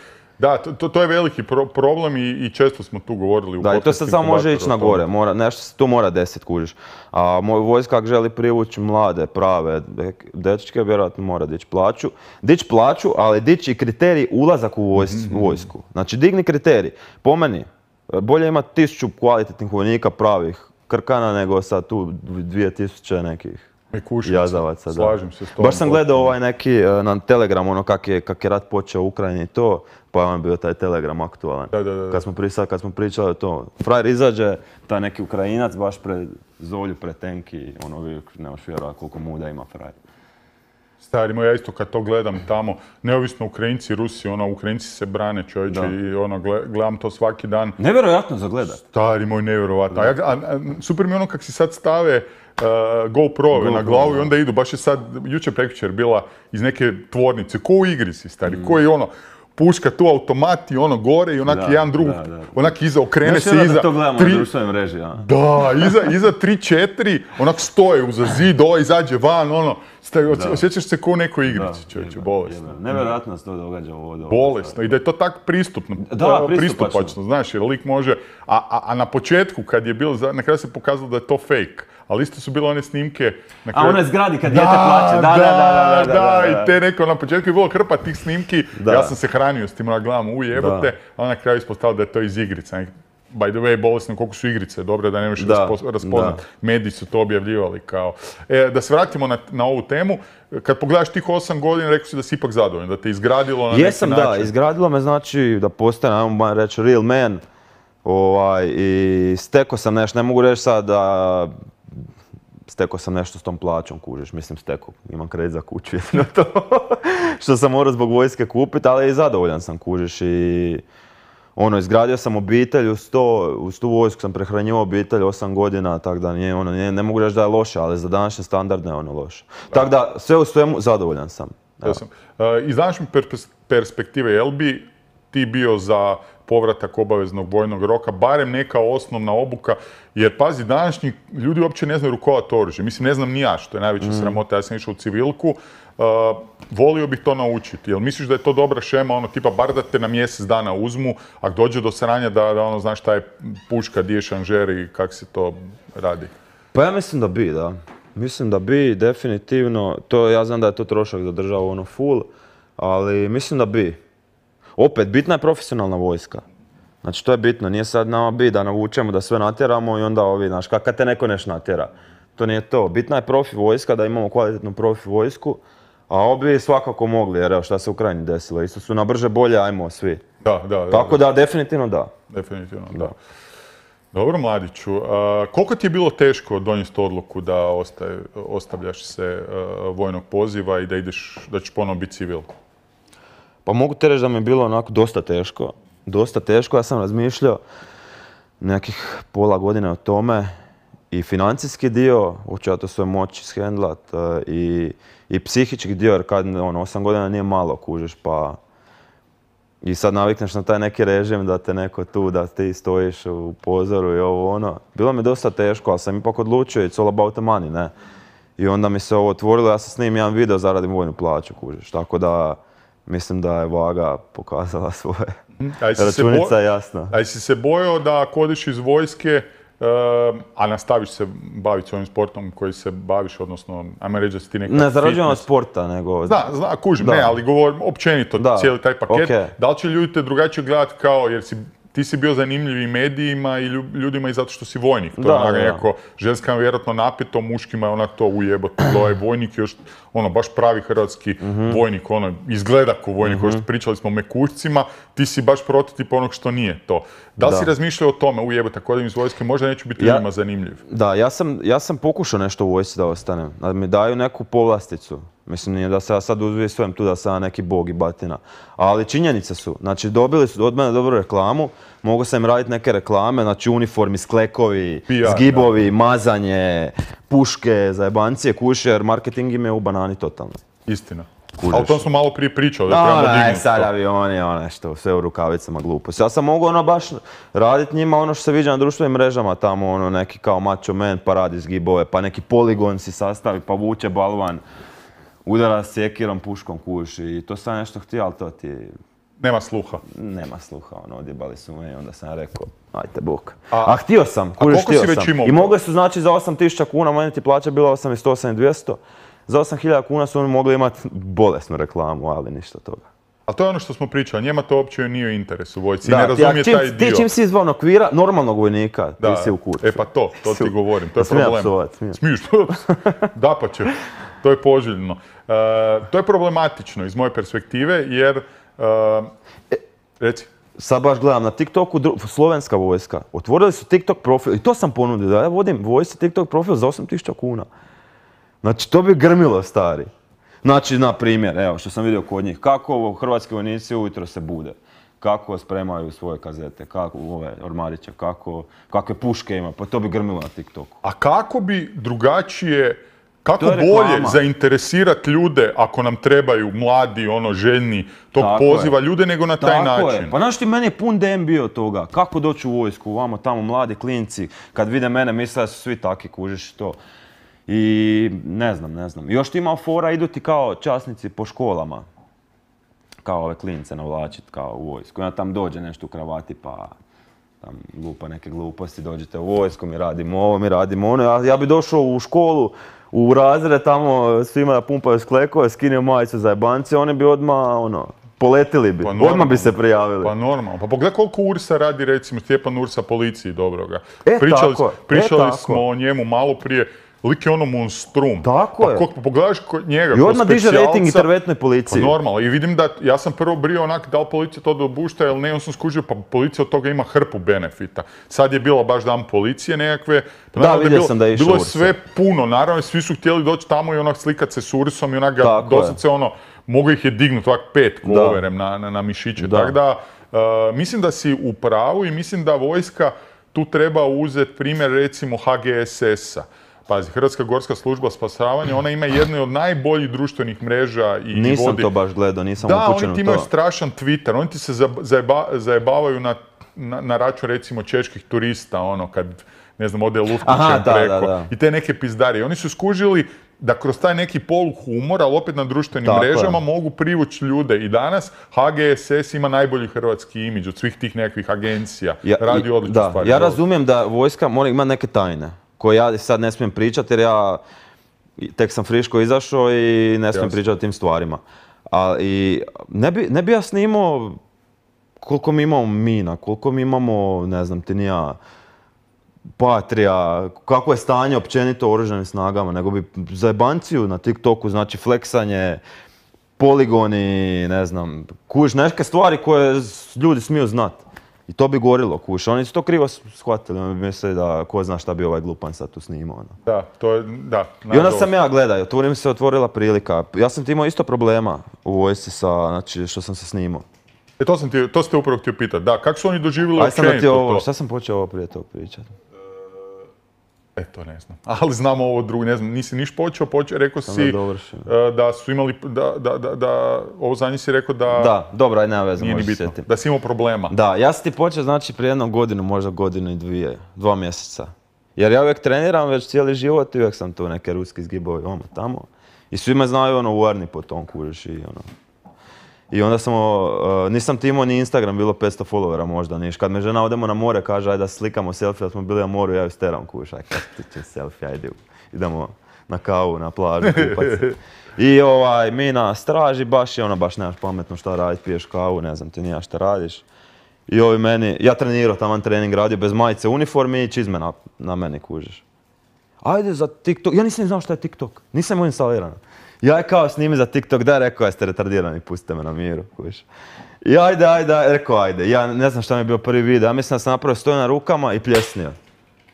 Da, to, to, to je veliki pro- problem i, i često smo tu govorili u Da, i to sad samo može ići na gore, mora, nešto se tu mora desit, kužiš. A moj vojska ako želi privući mlade, prave dek- dečke, vjerojatno mora dići plaću. Dići plaću, ali dići i kriterij ulazak u vojs- Mhm. vojsku. Znači digni kriterij. Po meni, bolje imati tisuću kvalitetnih vojnika pravih krkana nego sad tu dvije tisuće nekih Jazavaca. da. Slažem se s tobom. Baš sam gledao ovaj neki e, na Telegram, ono kak je, kak je rat počeo u Ukrajini i to, pa je on bio taj Telegram aktualan. Da, da, da. Kad smo, pri, sad kad smo pričali o to, frajer izađe, taj neki Ukrajinac baš pred zolju, pred tenk i ono, vi nemaš vjerovat koliko muda ima frajer. Stari moj, ja isto kad to gledam tamo, neovisno Ukrajinci, Rusi, ono, Ukrajinci se brane čovječe i ono, gle- gledam to svaki dan. Nevjerojatno za gledat. Stari moj, nevjerovatno. A, a- a- super mi ono kak si sad stave uh, na GoPro, glavu i da. onda idu, baš je sad, jučer prekjučer bila iz neke tvornice, ko u igri si, stari, ko je ono, puška tu automat i ono gore i onak Da, jedan da, da. onak iza okrene se iza. da to gledamo tri- na društvenoj mreži, da, iza, iza 3-4, onak stoje uza zid, ovaj izađe van, ono, osjećaš se kao u nekoj igrici, čovječe, jebe. Nevjerojatno se to događa ovdje. Bolesno i da je to tak pristupno, Da, e, pristupačno. znaš, jer lik može, a, a, a na početku kad je bilo, na kraju se pokazalo da je to fake, ali isto su bile one snimke na A kraju... onoj zgradi kad dijete plaće, da, da, da, da, da, da, da. i te neko, na početku je bilo hrpa tih snimki, Da. ja sam se hranio s tim, onak gledam, u jebote, Da. a na kraju ispostavilo da je to iz igrica. By the way, bolesno koliko su igrice, dobro da ne možeš Da, raspo- raspoznat. da. Mediji su to objavljivali kao. E, da se vratimo na, na ovu temu, kad pogledaš tih osam godina, rekao si da si ipak zadovoljan, da te izgradilo na Jesam, neki da, način. izgradilo me znači da postane, ajmo reći, real man. Ovaj, I steko sam nešto, ne mogu reći sad da steko sam nešto s tom plaćom, kužiš, mislim steko, imam kredit za kuću, <laughs> jedino to što sam morao zbog vojske kupiti, ali i zadovoljan sam, kužiš, i ono, izgradio sam obitelj uz to, uz tu vojsku sam prehranjivao obitelj 8 godina, tako da nije, ono, nije, ne mogu reći da je loše, ali za današnje standarde je ono loše. Tako da, sve u svemu zadovoljan sam. Evo. Ja sam. E, iz današnje perspektive, jel bi ti bio za povratak obaveznog vojnog roka, barem neka osnovna obuka, jer pazi, današnji ljudi uopće ne znaju rukovati oružje. Mislim, ne znam ni ja što je najveća Mm. sramota, ja sam išao u civilku, e, volio bih to naučiti. Jel misliš da je to dobra šema, ono tipa bar da te na mjesec dana uzmu, ako dođe do sranja da, da ono znaš šta je puška, di je šanžer i kak se to radi? Pa ja mislim da bi, da. Mislim da bi, definitivno. To, ja znam da je to trošak za državu, ono full, ali mislim da bi. Opet, bitna je profesionalna vojska. Znači, to je bitno. Nije sad nama bi da navučemo, da sve natjeramo i onda ovi, znaš, kad te neko neš natjera. To nije to. Bitna je profi vojska, da imamo kvalitetnu profi vojsku, a ovi bi svakako mogli, jer evo šta se u Ukrajini desilo. Isto su na brže bolje, ajmo svi. Da, da, da. Tako da, definitivno da. Definitivno, da. Dobro, Mladiću. A, koliko ti je bilo teško donijeti odluku da ostaje, ostavljaš se a, vojnog poziva i da ideš, da ćeš ponovno biti civil? Pa mogu te reći da mi je bilo onako dosta teško. Dosta teško, ja sam razmišljao nekih pola godine o tome i financijski dio, uopće ja to sve moći ishendlat e, i, i psihički dio, jer kad ono, 8 godina nije malo kužiš, pa i sad navikneš na taj neki režim da te neko tu, da ti stojiš u pozoru i ovo ono. Bilo mi je dosta teško, ali sam ipak odlučio, it's all about the money, ne. I onda mi se ovo otvorilo, ja sam snimio jedan video, zaradim vojnu plaću, kužiš. Tako da mislim da je vaga pokazala <laughs> svoje. A jesi se, Računica bo- je jasna. a jesi se bojao da ako odeš iz vojske, a, a nastaviš se baviti s ovim sportom koji se baviš, odnosno, ajmo reći da si ti neka Ne zarađujem sporta, nego... Zna, zna, kužim, Da. ne, ali govorim općenito Da, cijeli taj paket. Da li će ljudi te drugačije gledati kao, jer si, ti si bio zanimljiv i medijima i lju- ljudima i zato što si vojnik. To Da, je onak nekako, ženskama je vjerojatno napito, muškima je onak to ujebote, ovaj vojnik još, ono, baš pravi hrvatski Mhm. vojnik, ono, izgleda kao vojnik, mm što pričali smo o mekušcima, ti si baš prototip onog što nije to. Da li si razmišljao o tome, ujebote, ako odem iz vojske, možda neću biti Ja- ljudima zanimljiv. Da, ja sam, ja sam pokušao nešto u vojsci da ostanem, da mi daju neku povlasticu. Mislim, nije da se ja sad uzvisujem tu da sam ja neki bog i batina. Ali činjenice su, znači dobili su od mene dobru reklamu, mogu sam im raditi neke reklame, znači uniformi, sklekovi, PR, zgibovi, mazanje, puške, zajebancije, kuše, jer marketing im je u banani totalno. Istina. Kužiš. Ali o tom smo malo prije pričali, da No, ne, dignuti sad to. avioni, ono što, sve u rukavicama glupost. Ja sam mogu ono baš radit njima ono što se viđa na društvenim mrežama, tamo ono neki kao macho man pa radi zgibove, pa neki poligon si sastavi, pa vuče balvan, udara s sjekirom, puškom kuš i to sam nešto htio, ali to ti Nema sluha. nema sluha, ono, odjebali su me i onda sam rekao, ajte bok. A- A, htio sam, kužiš, htio si već sam. imao? I mogli su, znači, za 8000 kuna, meni ti plaća bila 8100, 200. Za 8000 kuna su oni mogli imati bolesnu reklamu, ali ništa toga. Ali to je ono što smo pričali, njema to uopće nije u interesu vojci, Da, ne razumije čim, taj dio. ti čim si izvan okvira normalnog vojnika, Da, ti si u kurcu. E pa to, to ti govorim, to je Smijem problem. psovat, smijem. Smiješ, to, <laughs> da pa će, to je poželjno. E, to je problematično iz moje perspektive, jer, e, reci, Sad baš gledam na TikToku, slovenska vojska. Otvorili su TikTok profil i to sam ponudio da ja vodim vojsci TikTok profil za 8000 kuna. Znači to bi grmilo stari. Znači, na primjer, evo što sam vidio kod njih, kako hrvatski vojnici ujutro se bude, kako spremaju svoje kazete, kako ove ormariće, kako, kakve puške ima, pa to bi grmilo na TikToku. a kako bi drugačije Kako je bolje zainteresirati ljude ako nam trebaju mladi, ono, željni tog Tako je. poziva ljude nego na taj Tako način. je. Pa znaš ti, meni je pun DM bio toga. Kako doći u vojsku, vamo tamo mladi klinci, kad vide mene misle da su svi taki, kužiš to. I ne znam, ne znam. Još ti ima fora, idu ti kao časnici po školama. Kao ove klince navlačit, kao u vojsku. I onda tam dođe nešto u kravati pa tam lupa neke gluposti, dođete u vojsku, mi radimo ovo, mi radimo ono. Ja, ja bi došao u školu, u razred tamo svima da pumpaju sklekove, skinio majicu za jebance, oni bi odmah ono, poletili bi. Pa odmah bi se prijavili. Pa normalno. Pa pogledaj koliko Ursa radi recimo Stjepan Ursa policiji dobroga. E, pričali tako pričali E, tako. smo o njemu malo prije. Lik je ono monstrum. Tako pa je. Kog, pogledaš kod njega, I odmah diže rating interventnoj Pa policiji. normalno, i vidim da, ja sam prvo brio onak da li policija to dopušta ili ne, on sam skužio, pa policija od toga ima hrpu benefita. Sad je bilo baš dan policije nekakve, pa Da, vidio bilo, sam da je bilo je sve puno, naravno svi su htjeli doći tamo i onak slikat se s Ursom i onak ga je. doslovce ono, mogu ih je dignuti ovak pet koverem na, na, na mišiće. Tako da, uh, mislim da si u pravu i mislim da vojska tu treba uzeti primjer recimo HGSS-a. Pazi, Hrvatska gorska služba spašavanja, ona ima jednu od najboljih društvenih mreža i Nisam vodi... to baš gledao, nisam Da, upućen oni ti u imaju to. strašan Twitter, oni ti se zajeba- zajebavaju na, na, na račun recimo čeških turista, ono kad ne znam, ode da, preko da, da. i te neke pizdarije. Oni su skužili da kroz taj neki polu humor, ali opet na društvenim Tako je. mrežama mogu privući ljude. I danas HGSS ima najbolji hrvatski imidž od svih tih nekakvih agencija. Radi i- odlične da, stvari. Ja razumijem da vojska mora imati neke tajne koje ja sad ne smijem pričati jer ja tek sam friško izašao i ne smijem pričati o tim stvarima. A, i ne, bi, ne bi ja snimao koliko mi imamo mina, koliko mi imamo, ne znam ti ni ja, Patrija, kako je stanje općenito u oružanim snagama, nego bi za jebanciju na TikToku, znači fleksanje, poligoni, ne znam, kuš, neke stvari koje ljudi smiju znat. I to bi gorilo, kuš. Oni su to krivo shvatili, oni mislili da ko zna šta bi ovaj glupan sad tu snimao. ono. Da, to je, da. I onda sam ja gledao, tu mi se otvorila prilika. Ja sam ti imao isto problema u vojsci sa, znači, što sam se snimao. E, to, sam ti, to ste upravo htio pitati. Da, kako su oni doživjeli Aj sam da ti ovo, to? šta sam počeo ovo prije tog pričati? E, to ne znam. <laughs> Ali znam ovo drugo, ne znam, nisi niš počeo, počeo, rekao si da e, da su imali, da, da, da, da ovo zadnji si rekao da, Da, dobro, aj nema veze, bitno, sjetim. da si imao problema. Da, ja sam ti počeo znači prije jednom godinu, možda godinu i dvije, dva mjeseca. Jer ja uvijek treniram već cijeli život i uvijek sam tu neke ruski zgibovi ono tamo. I svi me znaju ono u Arni po tom kužiš i ono. I onda sam, o, e, nisam ti imao ni Instagram, bilo 500 followera možda, niš. Kad me žena odemo na more, kaže aj da slikamo selfie, da smo bili na moru, ja ju steram kužiš, aj ti će selfie, ajde, idemo na kavu, na plažu, kupat. I ovaj, mi na straži, baš je ono, baš nemaš pametno šta raditi, piješ kavu, ne znam ti ni ja šta radiš. I ovi meni, ja trenirao taman trening radio bez majice, uniformi i čizme na, na meni kužiš. Ajde za TikTok, ja nisam ni znao šta je TikTok, nisam imao instalirano. Ja je kao snimi za TikTok, da rekao jeste retardirani, pustite me na miru, kužiš. I ajde, ajde, ajde, rekao ajde, ja ne znam šta mi je bio prvi video, ja mislim da sam napravio stoji na rukama i pljesnio.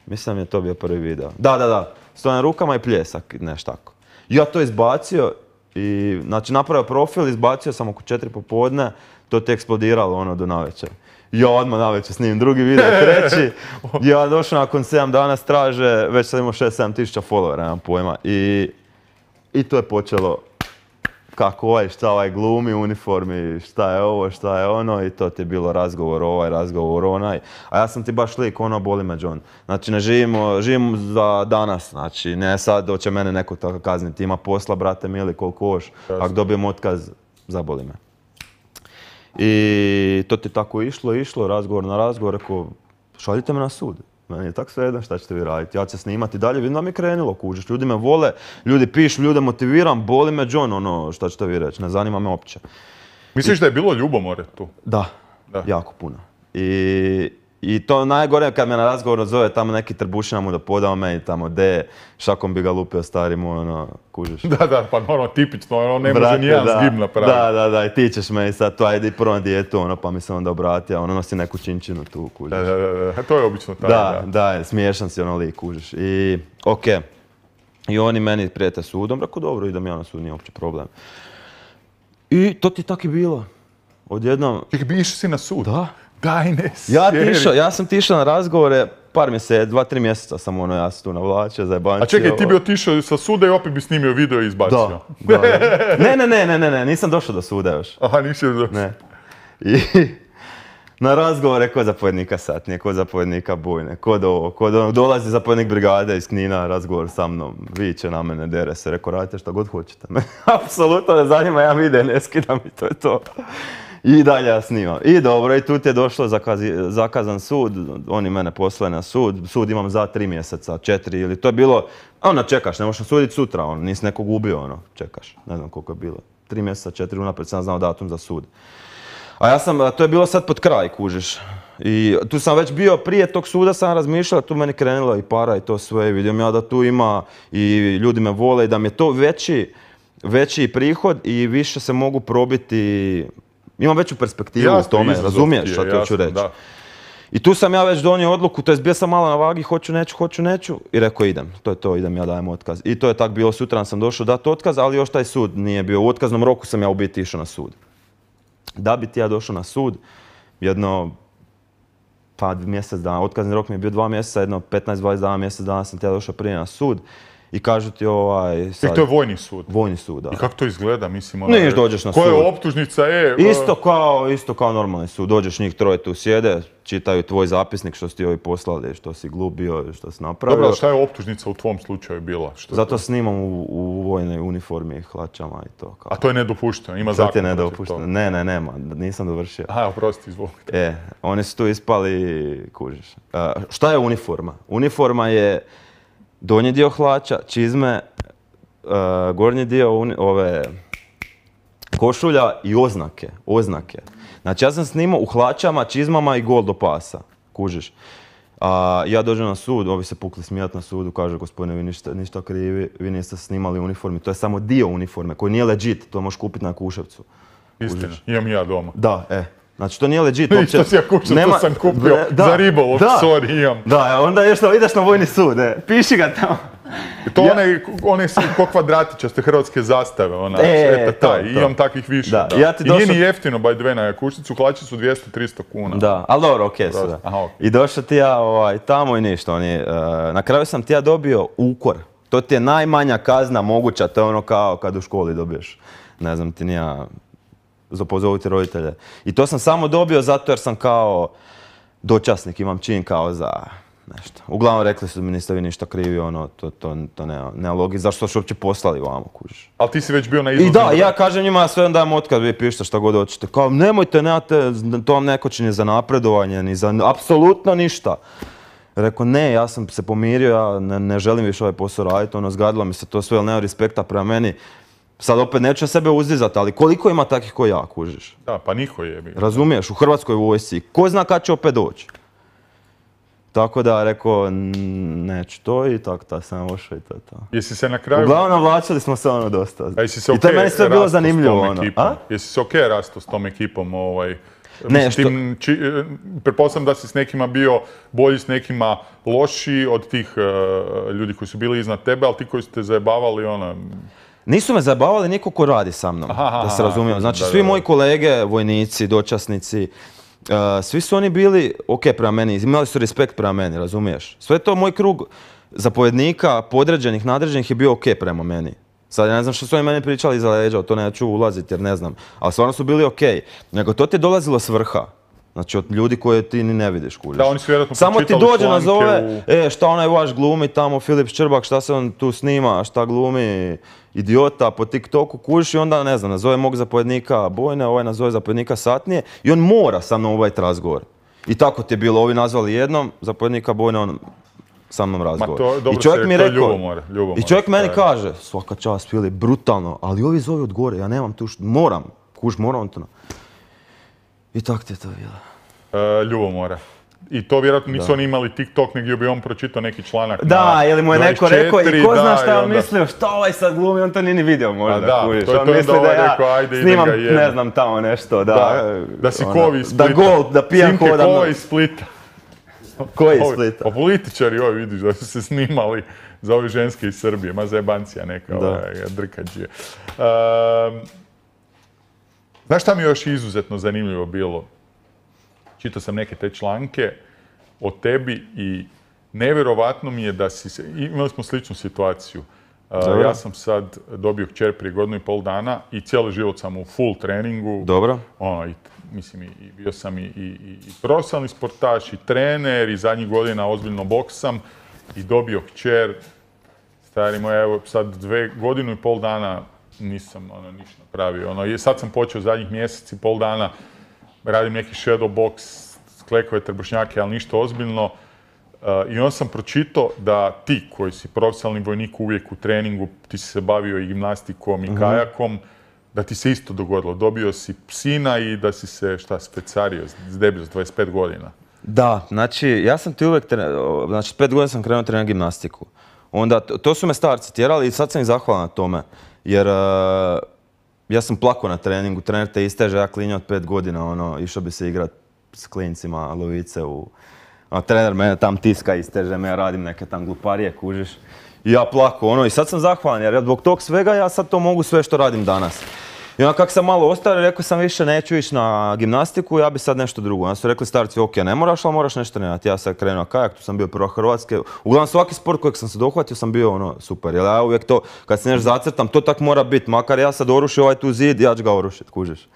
Mislim da mi je to bio prvi video. Da, da, da, stoji na rukama i pljesak, nešto tako. Ja to izbacio i, znači napravio profil, izbacio sam oko četiri popodne, to ti je eksplodiralo ono do navečer. Ja odmah navečer snimim drugi video, <laughs> treći. Ja došao nakon 7 dana straže, već sam imao 6-7 tisuća followera, nemam pojma. I, I to je počelo kako ovaj, šta ovaj glumi uniformi, šta je ovo, šta je ono i to ti je bilo razgovor ovaj, razgovor onaj. A ja sam ti baš lik, ono boli me John. Znači ne živimo, živimo za danas, znači ne sad hoće mene neko tako kazniti. Ima posla, brate mili, koliko hoš. Ako dobijem otkaz, zaboli me. I to ti tako išlo, išlo, razgovor na razgovor, rekao, šaljite me na sud. Meni je tako svejedno šta ćete vi raditi. Ja ću se snimati dalje, vidim da mi je krenulo, kužiš. Ljudi me vole, ljudi pišu, ljude motiviram, boli me John, ono, šta ćete vi reći, ne zanima me uopće. Misliš da je bilo ljubomore tu? Da, Da. jako puno. I, I to najgore kad me na razgovor zove tamo neki trbušina mu da podao meni tamo de, šakom bi ga lupio stari moj, ono, kužiš. Da, da, pa normalno tipično, ono ne može Brate, nijedan da, zgib napraviti. Da, da, da, i ti ćeš meni sad to, ajde prvo na dijetu, ono, pa mi se onda obratio, ono, nosi neku činčinu tu, kužiš. Da, da, da, da, to je obično tako, Da, da. da, smiješan si ono lik, kužiš. I, okej. I oni meni prijete sudom, rekao dobro, idem ja na sud, nije uopće problem. I to ti tak i bilo. Odjednom, Čekaj, bi išao si na sud? da. Daj, ne Ja, ti sjeri. išao, ja sam ti išao na razgovore, par mjeseci, dva, tri mjeseca sam ono, ja se tu navlačio, zajebančio. A čekaj, ti bi otišao sa suda i opet bi snimio video i izbacio. Da, da, da. Ne, ne, ne, ne, ne, ne, nisam došao do suda još. Aha, nisi još došao. Ne. I <laughs> na razgovore kod zapovjednika satnije, kod zapovjednika bujne, kod ovo, kod ono, dolazi zapovjednik brigade iz Knina, razgovor sa mnom, viće na mene, dere se, rekao, radite šta god hoćete. Me <laughs> apsolutno ne zanima, ja vide, ne skidam i to je to. I dalje ja snimam. I dobro, i tu ti je došlo zakazan sud, oni mene poslali na sud, sud imam za tri mjeseca, četiri ili to je bilo, ono čekaš, ne možeš suditi sutra, ono, nisi nekog ubio, ono, čekaš, ne znam koliko je bilo. Tri mjeseca, četiri unaprijed sam znao datum za sud. A ja sam, to je bilo sad pod kraj, kužiš. I tu sam već bio, prije tog suda sam razmišljao, tu meni krenula i para i to sve. Vidim ja da tu ima i ljudi me vole i da mi je to veći, veći prihod i više se mogu probiti, imam veću perspektivu u tome, razumiješ ti je, šta to ću jasno, reći. da. I tu sam ja već donio odluku, to jest bio sam malo na vagi, hoću, neću, hoću, neću. I rekao idem, to je to, idem, ja dajem otkaz. I to je tak bilo, sutra sam došao dati otkaz, ali još taj sud nije bio. U otkaznom roku sam ja u biti išao na sud. Da bi ti ja došao na sud, jedno, pa mjesec dana, otkazni rok mi je bio dva mjeseca, jedno 15-20 dana, mjesec dana sam ti ja došao prije na sud. I kažu ti ovaj, I sad, to je vojni sud. vojni sud, da. I kako to izgleda, mislim, ono, Neš, dođeš na Koja sud. je optužnica, e... Isto kao, isto kao normalni sud. Dođeš njih troje tu sjede, čitaju tvoj zapisnik što si ti ovi poslali, što si glubio, što si napravio. Dobro, šta je optužnica u tvom slučaju bila? Što Zato snimam u, u vojnoj uniformi i hlačama i to. Kao. A to je nedopušteno, ima je zakon protiv nedopušteno. Ne, ne, nema, nisam dovršio. Aha, oprosti, izvolite. E, oni su tu ispali, kužiš. E, šta je uniforma? Uniforma je donji dio hlača, čizme, e, gornji dio uni- ove košulja i oznake, oznake. Znači ja sam snimao u hlačama, čizmama i gol do pasa, kužiš. A ja dođem na sud, ovi se pukli smijat na sudu, kaže gospodine vi ništa, ništa krivi, vi niste snimali uniformi, to je samo dio uniforme koji nije legit, to možeš kupiti na Kuševcu. Istina, imam i ja doma. Da, e. Znači to nije legit <laughs> Isto si ja kuću, to sam kupio Da, za ribolov, da. sorry, imam. Da, e, onda još ideš na vojni sud, e. piši ga tamo. To one, one su <laughs> ko kvadratičaste hrvatske zastave, ona, E, eto to, taj, to. imam takvih više. Da, Da. ja ti I nije ni jeftino, by the way, na Jakušnicu, hlači su 200-300 kuna. Da, ali dobro, okej su, da. Aha, ok. I došao ti ja ovaj, tamo i ništa, oni, e, na kraju sam ti ja dobio ukor. To ti je najmanja kazna moguća, to je ono kao kad u školi dobiješ, ne znam ti nija, za pozovu ti roditelje. I to sam samo dobio zato jer sam kao dočasnik, imam čin kao za nešto. Uglavnom rekli su mi niste vi ništa krivi, ono, to, to, to nema, nema logike, zašto su uopće poslali vamo, kužiš. Ali ti si već bio na I izlaznom da, ja kažem njima, ja sve vam dajem otkaz, vi pišite šta god hoćete. Kao, nemojte, nemate, to vam ne koči ni za napredovanje, ni za, apsolutno ništa. Rekao, ne, ja sam se pomirio, ja ne, ne želim više ovaj posao raditi, ono, zgadilo mi se to sve, ali nema respekta prema meni. Sad opet neću sebe uzdizati, ali koliko ima takih ko ja, kužiš? Da, pa niko je bio. Razumiješ, u Hrvatskoj vojsci, ko zna kad će opet doći? Tako da, rekao, "N- neću to i tako da sam ošao i to je to. Jesi se na kraju... Uglavnom, navlačili smo se ono dosta. A jesi se I to je okej meni sve bilo zanimljivo, ono. A? Jesi se okej rastao s tom ekipom, ovaj... Ne, či- e, pretpostavljam da si s nekima bio bolji, s nekima lošiji od tih e, ljudi koji su bili iznad tebe, ali ti koji ste zajebavali, ono... Nisu me zabavali niko ko radi sa mnom, Aha, aha, da se aha, razumijemo. Znači, da, svi da, da. moji kolege, vojnici, dočasnici, uh, svi su oni bili ok prema meni, imali su respekt prema meni, razumiješ? Sve to moj krug zapovjednika, podređenih, nadređenih je bio ok prema meni. Sad ja ne znam što su oni meni pričali iza leđa, to neću ulaziti jer ne znam. Ali stvarno su bili ok. Nego to ti je dolazilo s vrha. Znači od ljudi koje ti ni ne vidiš, kužiš. Da, oni su vjerojatno Samo ti dođe nazove, u- e, šta onaj vaš glumi tamo, Filip Ščrbak, šta se on tu snima, šta glumi, idiota po TikToku, kužiš i onda, ne znam, nazove mog zapovjednika Bojne, ovaj nazove zapovjednika Satnije i on mora sa mnom obaviti razgovor. I tako ti je bilo, ovi nazvali jednom, zapovjednika Bojne, on sa mnom razgovor. to- I čovjek se- mi rekao, i čovjek meni kaže, svaka čast Filip, brutalno, ali ovi zove od gore, ja nemam tu, št- moram, kuš, moram to. na- I tako ti je to bilo. E, ljubomora. I to vjerojatno nisu oni imali TikTok, nego bi on pročitao neki članak Da, na ili mu je neko 24, rekao i ko da, zna šta je on mislio, šta ovaj sad glumi, on to nije ni vidio možda, A da, kužiš. to je on to misli onda da ovaj ja rekao, ajde, snimam, ga ne znam, tamo nešto, da. Da, da si ono, kovi iz Da Splita. gol, da pijan hodam. Kova iz Splita. Ko je iz Splita? Pa političari ovi vidiš da su se snimali za ove ženske iz Srbije, ma zajebancija neka, Da. ovaj, drkađije. Ehm, znaš šta mi je još izuzetno zanimljivo bilo? Čitao sam neke te članke o tebi i nevjerovatno mi je da si se, imali smo sličnu situaciju. Uh, Dobro. ja sam sad dobio kćer prije godinu i pol dana i cijeli život sam u full treningu. Dobro. Ono, i, mislim, i, bio sam i, i, i profesionalni sportaš, i trener, i zadnjih godina ozbiljno boksam i dobio kćer. Stari moj, evo sad dve godinu i pol dana nisam ono, ništa napravio. Ono, sad sam počeo zadnjih mjeseci i pol dana, radim neki shadow box, klekove, trbušnjake, ali ništa ozbiljno. Uh, I onda sam pročitao da ti koji si profesionalni vojnik uvijek u treningu, ti si se bavio i gimnastikom i kajakom, da ti se isto dogodilo. Dobio si psina i da si se, šta, specario, debil s 25 godina. Da, znači ja sam ti uvijek, tre- znači pet godina sam krenuo trenirati gimnastiku. Onda, to su me starci tjerali i sad sam im zahvalan na tome. Jer e, ja sam plakao na treningu, trener te isteže, ja klinja od pet godina, ono, išao bi se igrat s klincima lovice u... A trener mene tam tiska isteže me, ja radim neke tam gluparije, kužiš. I ja plako, ono, i sad sam zahvalan jer zbog tog svega ja sad to mogu sve što radim danas. I onda kako sam malo ostao, rekao sam više neću ići na gimnastiku, ja bi sad nešto drugo. Onda su rekli starci, ok, ne moraš, ali moraš nešto trenirati. Ja sam krenuo kajak, tu sam bio prva Hrvatske. Uglavnom svaki sport kojeg sam se dohvatio sam bio ono super. Jer ja uvijek to, kad se nešto zacrtam, to tak mora biti. Makar ja sad orušio ovaj tu zid, ja ću ga orušit, kužiš.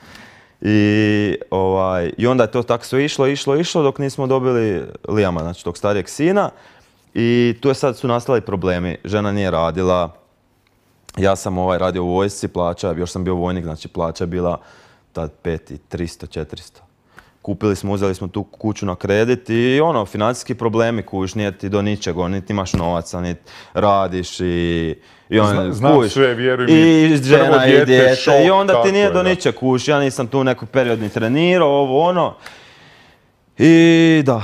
I, ovaj, I onda je to tako sve išlo, išlo, išlo dok nismo dobili Lijama, znači tog starijeg sina. I tu je sad su nastali problemi. Žena nije radila, ja sam ovaj radio u vojsci, plaća, još sam bio vojnik, znači plaća je bila tad 5 i 300, 400. Kupili smo, uzeli smo tu kuću na kredit i ono, financijski problemi, kužiš, nije ti do ničega, niti imaš novaca, niti radiš i... i on, Zna- znam sve, vjeruj mi. I žena i šok, i onda ti nije je, do ničeg, kužiš, ja nisam tu neku period ni trenirao, ovo ono. I da,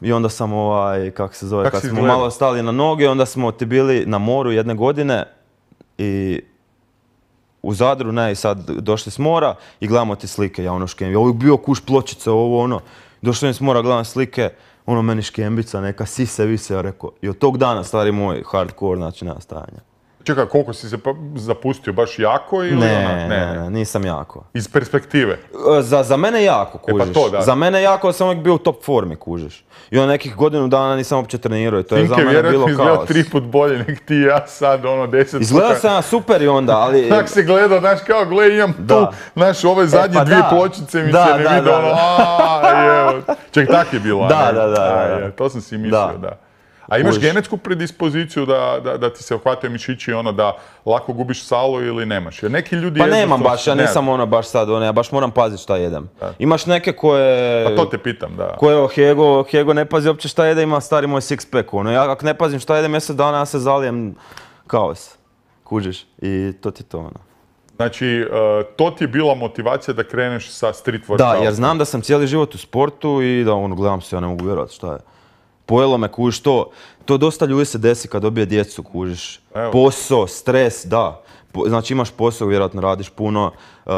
i onda sam ovaj, kako se zove, Kak kad smo malo stali na noge, onda smo ti bili na moru jedne godine i u Zadru, ne, sad došli s mora i gledamo ti slike, ja ono škem, ovo je bio kuš pločice, ovo ono, došli s mora, gledam slike, ono meni škembica, neka sise vise, ja rekao, i od tog dana, stari moj, hardcore, znači nema stajanja. Čekaj, koliko si se pa zapustio, baš jako ili Ne, ona- ne, ne, nisam jako. Iz perspektive. E, Za, za mene jako, pa kužiš. to da. Za mene jako, sam uvijek bio u top formi, kužiš. I on nekih godinu dana nisam uopće trenirao i to je za Tinke mene bilo kaos. tri put bolje nek ti ja sad, ono, deset Izgledao puta. sam ja super i onda, ali... <laughs> Tak se gleda, znaš, kao, gle, imam tu, znaš, ove zadnje pa dvije da. pločice mi Da, se ne vide, ono, da. a, evo. Ček, tak je bilo, Da, da, da, to sam si mislio, da. Da. A imaš genetsku predispoziciju da, da, da ti se ohvatio mišići ono da lako gubiš salo ili nemaš? Jer neki ljudi Pa nemam baš, ja nisam ono baš sad, ono, ja baš moram paziti šta jedem. Imaš neke koje... Pa to te pitam, da. Koje evo, Hego, Hego ne pazi uopće šta jede, ima stari moj six pack, ono, ja ako ne pazim šta jedem mjesec dana, ja se zalijem kaos. Kužiš? I to ti to, ono. Znači, e, to ti je bila motivacija da kreneš sa street workoutom. Da, jer znam da sam cijeli život u sportu i da ono, gledam se, ja ne mogu vjerovati šta je. Pojelo me, kužiš, to, to dosta ljudi se desi kad dobije djecu, kužiš. Evo. Posao, stres, da. Po- znači imaš posao, vjerojatno radiš puno, uh,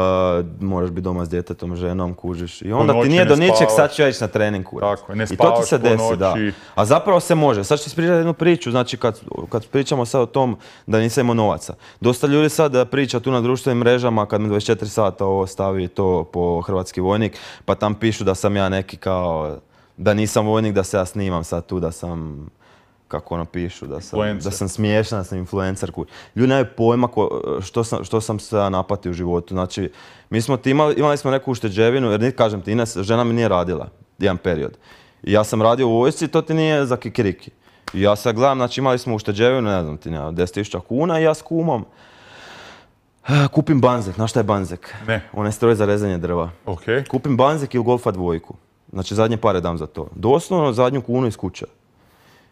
moraš biti doma s djetetom, ženom, kužiš. I onda ti nije do ničeg, sad ću ja ići na trening, kurac. Tako ne I to ti se desi, da. A zapravo se može. Sad ću ti ispričati jednu priču, znači kad, kad pričamo sad o tom da nisam imao novaca. Dosta ljudi sad eh, priča tu na društvenim mrežama kad mi 24 sata ovo stavi to po hrvatski vojnik, pa tam pišu da sam ja neki kao, da nisam vojnik, da se ja snimam sad tu, da sam kako ono pišu, da sam, Influencer. da sam smiješan, da sam influencer. Ljudi nemaju pojma ko- što, sam, što sam se ja napatio u životu. Znači, mi smo ti imali, imali smo neku ušteđevinu, jer kažem ti, Ines, žena mi nije radila jedan period. I ja sam radio u vojsci, to ti nije za kikiriki. I ja sad gledam, znači imali smo ušteđevinu, ne znam ti, nema, 10.000 kuna i ja s kumom eh, kupim banzek. Znaš šta je banzek? Ne. Onaj stroj za rezanje drva. Ok. Kupim banzek ili golfa dvojku. Znači zadnje pare dam za to. Doslovno zadnju kunu iz kuće.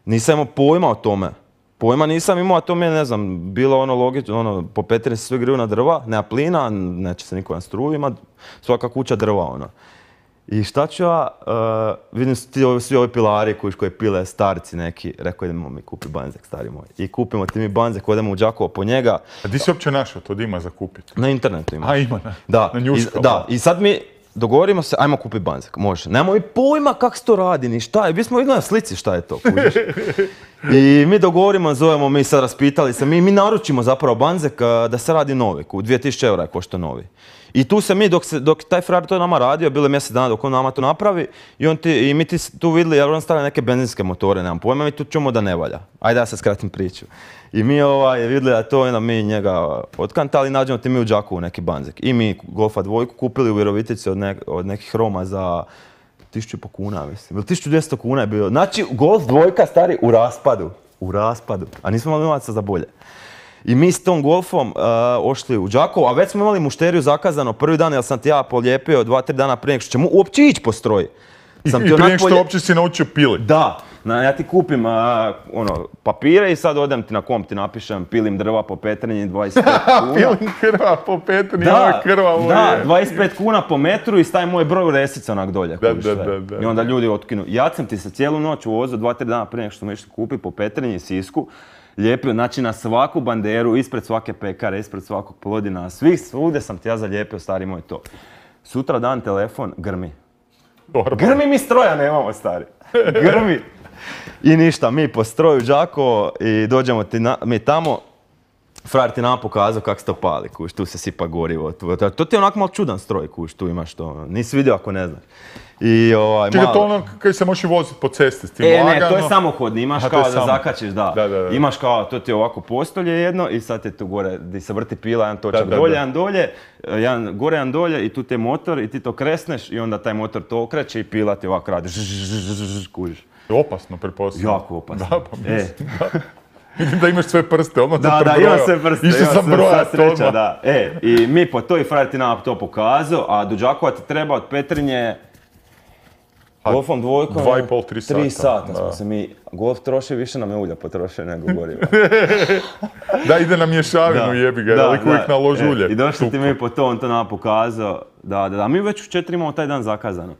Nisam imao pojma o tome. Pojma nisam imao, a to mi je, ne znam, bilo ono logično, ono, po Petrini se svi griju na drva, nema plina, neće se niko na struju, ima svaka kuća drva, ono. I šta ću ja, eh, vidim ti ovi, svi ovi pilari koji, koji pile starci neki, rekao idemo mi kupi banzek, stari moj. I kupimo ti mi banzek, odemo u Đakovo po njega, A di si uopće našao to dima za kupiti? na internetu ima. A ima, na, Da, na i, njuškama. da, i sad mi dogovorimo se, ajmo kupiti banzek, može. Nemamo mi pojma kako se to radi, ni šta je. Mi smo na slici šta je to, kužiš. I mi dogovorimo, zovemo mi sad raspitali se, mi, mi naručimo zapravo banzek a, da se radi novi, ku 2000 eura je košta novi. I tu se mi, dok, se, dok taj frajer to nama radio, bilo je mjesec dana dok on nama to napravi, i, on ti, i mi ti tu vidjeli, jer on stavlja neke benzinske motore, nemam pojma, mi tu čujemo da ne valja. Ajde ja se skratim priču. I mi ovaj, vidjeli da to, onda mi njega otkantali, nađemo ti mi u Đakovu neki banzek. I mi Golfa dvojku kupili u Virovitici od, od nekih Roma za 1500 kuna, mislim. Ili 1200 kuna je bio. Znači, Golf dvojka stari u raspadu. U raspadu. A nismo imali novaca za bolje. I mi s tom golfom uh, ošli u Đakovo, a već smo imali mušteriju zakazano prvi dan, jer sam ti ja polijepio dva, tri dana prije nego što ćemo uopće ići po stroj. Sam I ti prije što polje- uopće si naučio pili. Da, na, ja ti kupim ono, papire i sad odem ti na komp ti napišem pilim drva po Petrinji <laughs> 25 kuna. Pilim krva po Petri, ovo je krva, ovo da, je. 25 kuna po metru i stavi moj broj u resicu onak dolje. Da, da, da, da. I onda ljudi otkinu. Ja sam ti se cijelu noć vozio, dva, tri dana prije nego što smo išli kupiti po Petrinji i Sisku. Lijepio, znači na svaku banderu, ispred svake pekare, ispred svakog plodina, svih, svugdje sam ti ja zalijepio, stari moj to. Sutra dan telefon, grmi. Normalno. Grmi mi stroja nemamo, stari. Grmi. <laughs> I ništa, mi po stroju Đakovo i dođemo ti na- mi tamo. Frajer ti nam pokazao kako se to pali, kuš, tu se sipa gorivo. Tu, to, ti je onako malo čudan stroj, kuš, tu imaš to. Nisi vidio ako ne znaš. I ovaj, Čekaj, malo- to ono kaj se možeš i voziti po cesti s tim E, ne, to je samohodni, imaš A, kao da samo- zakačiš, da. Da, da, da. Imaš kao, to ti je ovako postolje jedno i sad je tu gore, di se vrti pila, jedan točak dolje, da. jedan dolje, e, jedan gore, jedan dolje i tu ti je motor i ti to kresneš i onda taj motor to okreće i pila ti ovako radi, kužiš. Opasno, pretpostavljam. Jako opasno. Da, pa E, mislim. Vidim <laughs> da imaš sve prste, ono da, da, ima sve prste, Išao sam brojat sreća, odmah. da. E, i mi po toj frajer ti nam to pokazao, a do Đakova ti treba od Petrinje Golfom dvojkom, dva i pol, tri Tri sata, sata smo da. se mi, golf troši više nam je ulja potroše nego goriva. <laughs> Da, ide na mješavinu, jebi ga, Da, uvijek da. na lož E, ulje. I došli ti mi po to, on to nama pokazao. Da, da, da. Mi već u četiri imamo taj dan zakazano.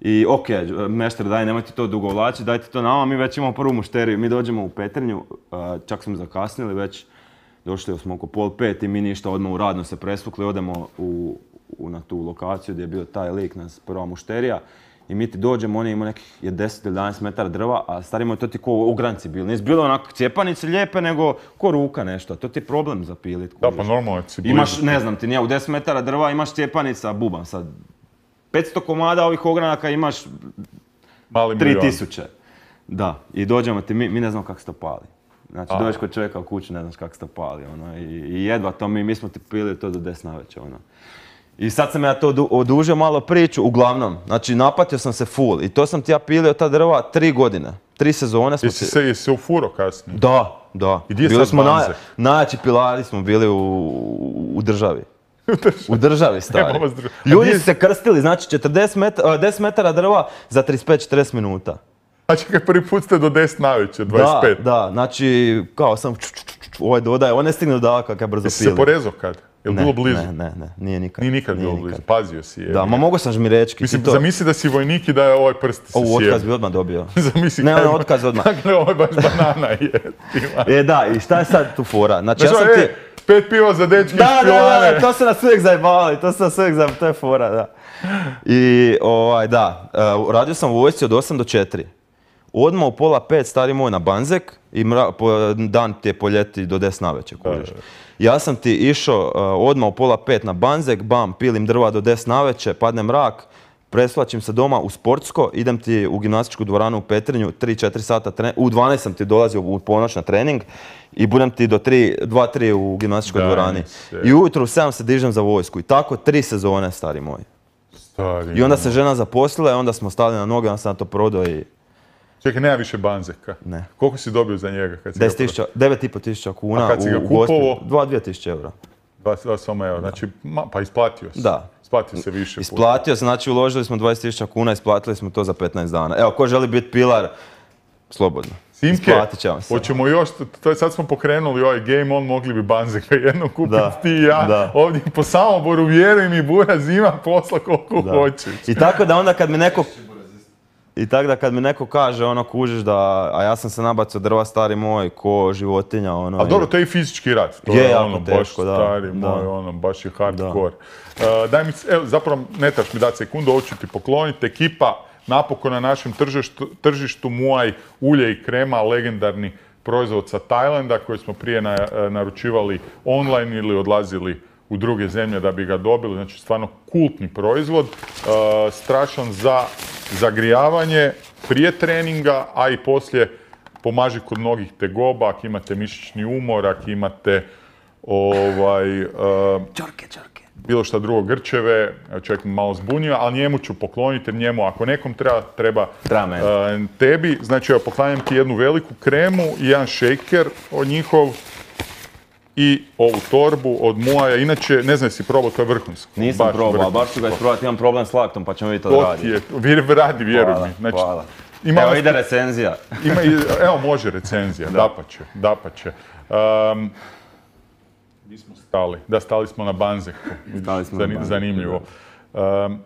I ok, mešter, daj, nemojte to dugo vlačiti, dajte to nama, mi već imamo prvu mušteriju. Mi dođemo u Petrinju, a, čak smo zakasnili već, došli smo oko pol pet i mi ništa odmah u radno se presvukli, odemo u, u- na tu lokaciju gdje je bio taj lik, nas prva mušterija. I mi ti dođemo, on je imao nekih je 10 ili 11 metara drva, a stari moj to ti ko ogranci bili. Nisu bilo onako cijepanice lijepe, nego ko ruka nešto. To ti je problem za pilit. Da, pa normalno blizu. Imaš, ne znam ti, nije u 10 metara drva imaš cijepanica, bubam sad. 500 komada ovih ogranaka imaš Mali milion. 3000. Da, i dođemo ti, mi, mi ne znamo kako se to pali. Znači, dođeš kod čovjeka u kuću, ne znaš kako se to pali, ono, i, i jedva to mi, mi smo ti pili to do 10 navečer, ono. I sad sam ja to odu- odužio malo priču, uglavnom, znači napatio sam se full i to sam ti ja pilio ta drva tri godine, tri sezone smo Jesi se, jesi se ufuro kasnije? Da, da. I di je bili sad smo naj, Banze? najjači pilari smo bili u, u državi. U državi <laughs> stari. Ljudi su se krstili, znači 40 metara, 10 metara drva za 35-40 minuta. A čekaj, prvi put ste do 10 navečer, 25. Da, da, znači kao sam ču, ču, ču, ovaj dodaje, on ne stigne da kak ja brzo Jesi pili. se porezao kad? Je li Ne, bilo blizu? Ne, ne, ne, nije nikad. Nije nikad bilo blizu, pazio si je. Da, ma mogu sam žmirečki. Mislim, to- zamisli da si vojnik i da je ovaj prst se Ovu sjeo. otkaz bi odmah dobio. <laughs> Zamisli Ne, kaj ono, ima- otkaz odmah. Dakle, ovo je baš banana je. E da, i šta je sad tu fora? Znači ja sam ti... e, pet piva za dečke Da, iz da, pilane. da, to su nas uvijek zajebavali, to su nas uvijek zajebavali, to je fora, da. I, ovaj, da, e, radio sam u vojsci od 8 do 4. Odmah u pola pet stari moj na Banzek i mra- po- dan ti je po ljeti do 10 navečer, kužiš. Ja sam ti išao e, odmah u pola pet na Banzek, bam, pilim drva do 10 navečer, padne mrak, preslačim se doma u sportsko, idem ti u gimnastičku dvoranu u Petrinju, 3-4 sata, u 12 sam ti dolazio u ponoć na trening i budem ti do 3, 2-3 u gimnastičkoj dvorani. se. I ujutro u 7 se dižem za vojsku i tako tri sezone, stari moj. Stari, I onda se žena zaposlila i onda smo stali na noge, onda sam to prodao i Čekaj, nema više banzeka. Ne. Koliko si dobio za njega kad si ga 10 tisuća, 9,5 tisuća kuna A kad si ga u, u gostu. kupovao? 2 tisuće eura. Dva, dva samo evo, znači, ma, pa isplatio se. Da. Isplatio se više puta. Isplatio, se, znači uložili smo 20 tisuća kuna, isplatili smo to za 15 dana. Evo, ko želi biti pilar, slobodno. Simke, hoćemo još, to je sad smo pokrenuli ovaj game on, mogli bi Banzeka <laughs> jednom kupiti Da, ti i ja. da. Ovdje po Samoboru, vjeruj mi, Bura zima posla koliko Da. hoćeš. I tako da onda kad mi neko... I tako da kad mi neko kaže ono kužiš da, a ja sam se nabacio drva stari moj, ko životinja ono. I- dobro, to je i fizički rad. To Je, je, ono, teško, baš da, stari da. moj, ono, baš je hardcore. Uh, daj mi, evo, zapravo ne trebaš mi dati sekundu, ovo ću ti pokloniti. Ekipa napokon na našem tržištu, tržištu Muay ulje i krema, legendarni proizvod sa Tajlanda koji smo prije na- naručivali online ili odlazili u druge zemlje da bi ga dobili, znači stvarno kultni proizvod, e, strašan za zagrijavanje prije treninga, a i poslije pomaže kod mnogih tegoba, ako imate mišićni umor, ako imate ovaj, e, Čorke, čorke. bilo šta drugo grčeve, čovjek me malo zbunio, ali njemu ću pokloniti, jer njemu ako nekom treba, treba e, tebi. Znači, evo, poklanjam ti jednu veliku kremu i jedan šejker od njihov i ovu torbu od Muaja. Inače, ne znam jesi probao, to je vrhunsko. Nisam Baš probao, vrhunsko. baš ću ga isprobati, imam problem s laktom pa ćemo vidjeti da To radi. ti je, vir- radi, vjeruj Hvala, mi. Znači, hvala. ima Evo ide recenzija. ima evo može recenzija, dapače, dapače. Um, Gdje smo stali? Da, stali smo na Banzeku. Stali smo na Zani- Zanimljivo. Um,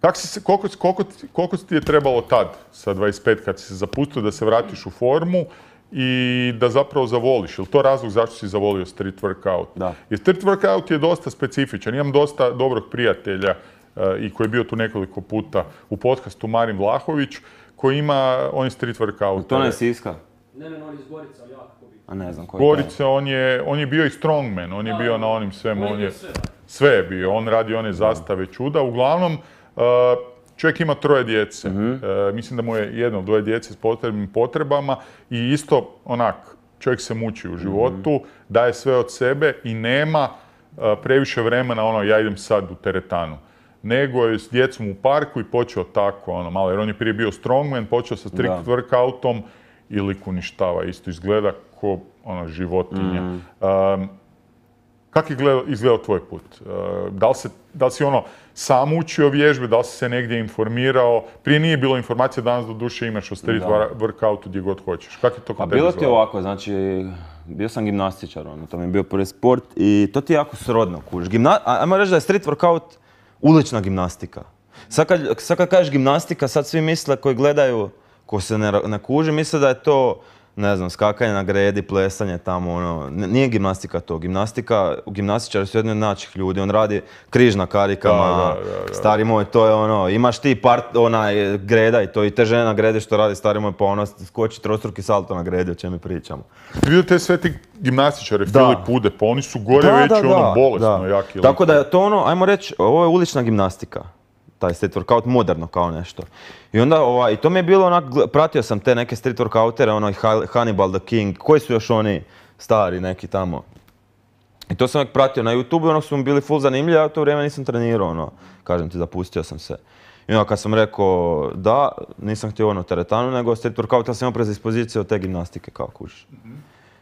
kak si se, koliko, koliko, ti- koliko ti je trebalo tad, sa 25, kad si se zapustio, da se vratiš u formu i da zapravo zavoliš? Je li to razlog zašto si zavolio street workout? Da. Jer street workout je dosta specifičan. Imam dosta dobrog prijatelja eh, i koji je bio tu nekoliko puta u podcastu Marin Vlahović, koji ima, on je street workout. To ne je Siska? Ne, ne, on iz Gorica, ali jako bi. A ne znam koji je. Gorice, on je, on je bio i strongman, on je bio na onim svemu, on je, sve, je bio, on radi one zastave čuda. Uglavnom, uh, čovjek ima troje djece. Mhm. Uh, mislim da mu je jedno, dvoje djece s potrebnim potrebama i isto onak, čovjek se muči u životu, Mhm. daje sve od sebe i nema uh, previše vremena ono ja idem sad u teretanu. Nego je s djecom u parku i počeo tako, ono malo, jer on je prije bio strongman, počeo sa strict Da. workoutom i lik uništava, isto izgleda ko ono, životinja. Um, Kako je izgledao, tvoj put? Uh, da, li se, da li si ono sam učio vježbe, da li si se negdje informirao? Prije nije bilo informacija, danas do duše imaš o street workoutu gdje god hoćeš. Kako je to Pa kod tebe bilo ti ovako, znači, bio sam gimnastičar, ono, to mi je bio prvi sport i to ti je jako srodno. Gimna, a- ajmo reći da je street workout ulična gimnastika. Sad kad, sad kad kažeš gimnastika, sad svi misle koji gledaju, ko se ne, ne kuži, misle da je to, ne znam, skakanje na gredi, plesanje tamo, ono, nije gimnastika to. Gimnastika, gimnastičari su jedni od naših ljudi, on radi križ na karikama, Da, da, da, da. stari moj, to je ono, imaš ti part, onaj, greda i to, i te žene na gredi što radi, stari moj, pa ono, skoči trostruki salto na gredi, o čemu mi pričamo. Vidio te sve ti gimnastičare. Filip Pude, pa oni su gore već ono bolesno jaki. Tako da je to ono, ajmo reći, ovo je ulična gimnastika. Taj street workout moderno kao nešto. I onda, ovaj, to mi je bilo onak, pratio sam te neke street workoutere, Ha- Hannibal the King, koji su još oni stari neki tamo. I to sam uvijek pratio na YouTube, ono su mi bili full zanimljivi, a u to vrijeme nisam trenirao, ono, kažem ti, zapustio sam se. I onda kad sam rekao da, nisam htio ono teretanu, nego street workout, ali sam imao predispoziciju od te gimnastike, kao kužiš.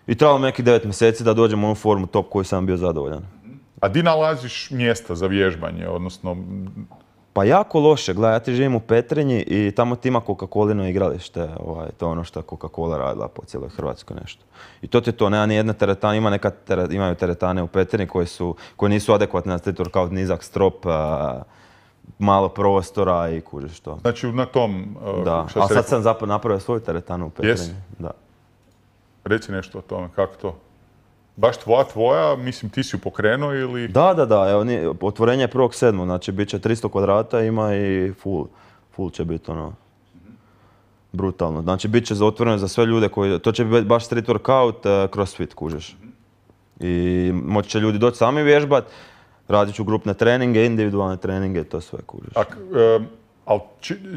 I trebalo mi nekih 9 mjeseci da dođem u onu formu top koju sam bio zadovoljan. A di nalaziš mjesta za vježbanje, odnosno Pa jako loše, gledaj, ja ti živim u Petrinji i tamo ti ima Coca-Colino igralište, ovaj, to je ono što je Coca-Cola radila po cijeloj Hrvatskoj nešto. I to ti je to, nema ni jedna teretana, ima neka imaju teretane u Petrinji koje, su, koje nisu adekvatne na street workout, nizak strop, a, malo prostora i kužiš to. znači na tom, uh, Da, a sad sam zapravo napravio svoju teretanu u Petrinji. Jesi? Da. Reci nešto o tome, kako to? Baš tvoja, tvoja, mislim ti si ju pokrenuo ili... Da, da, da, evo, ni- otvorenje je 1.7. Znači, bit će 300 kvadrata, ima i full. Full će biti ono, brutalno. Znači, bit će za otvoreno za sve ljude koji, to će biti baš street workout, eh, crossfit, kužeš. I moći će ljudi doći sami vježbat, radit ću grupne treninge, individualne treninge, to sve, kužeš. Ak, ali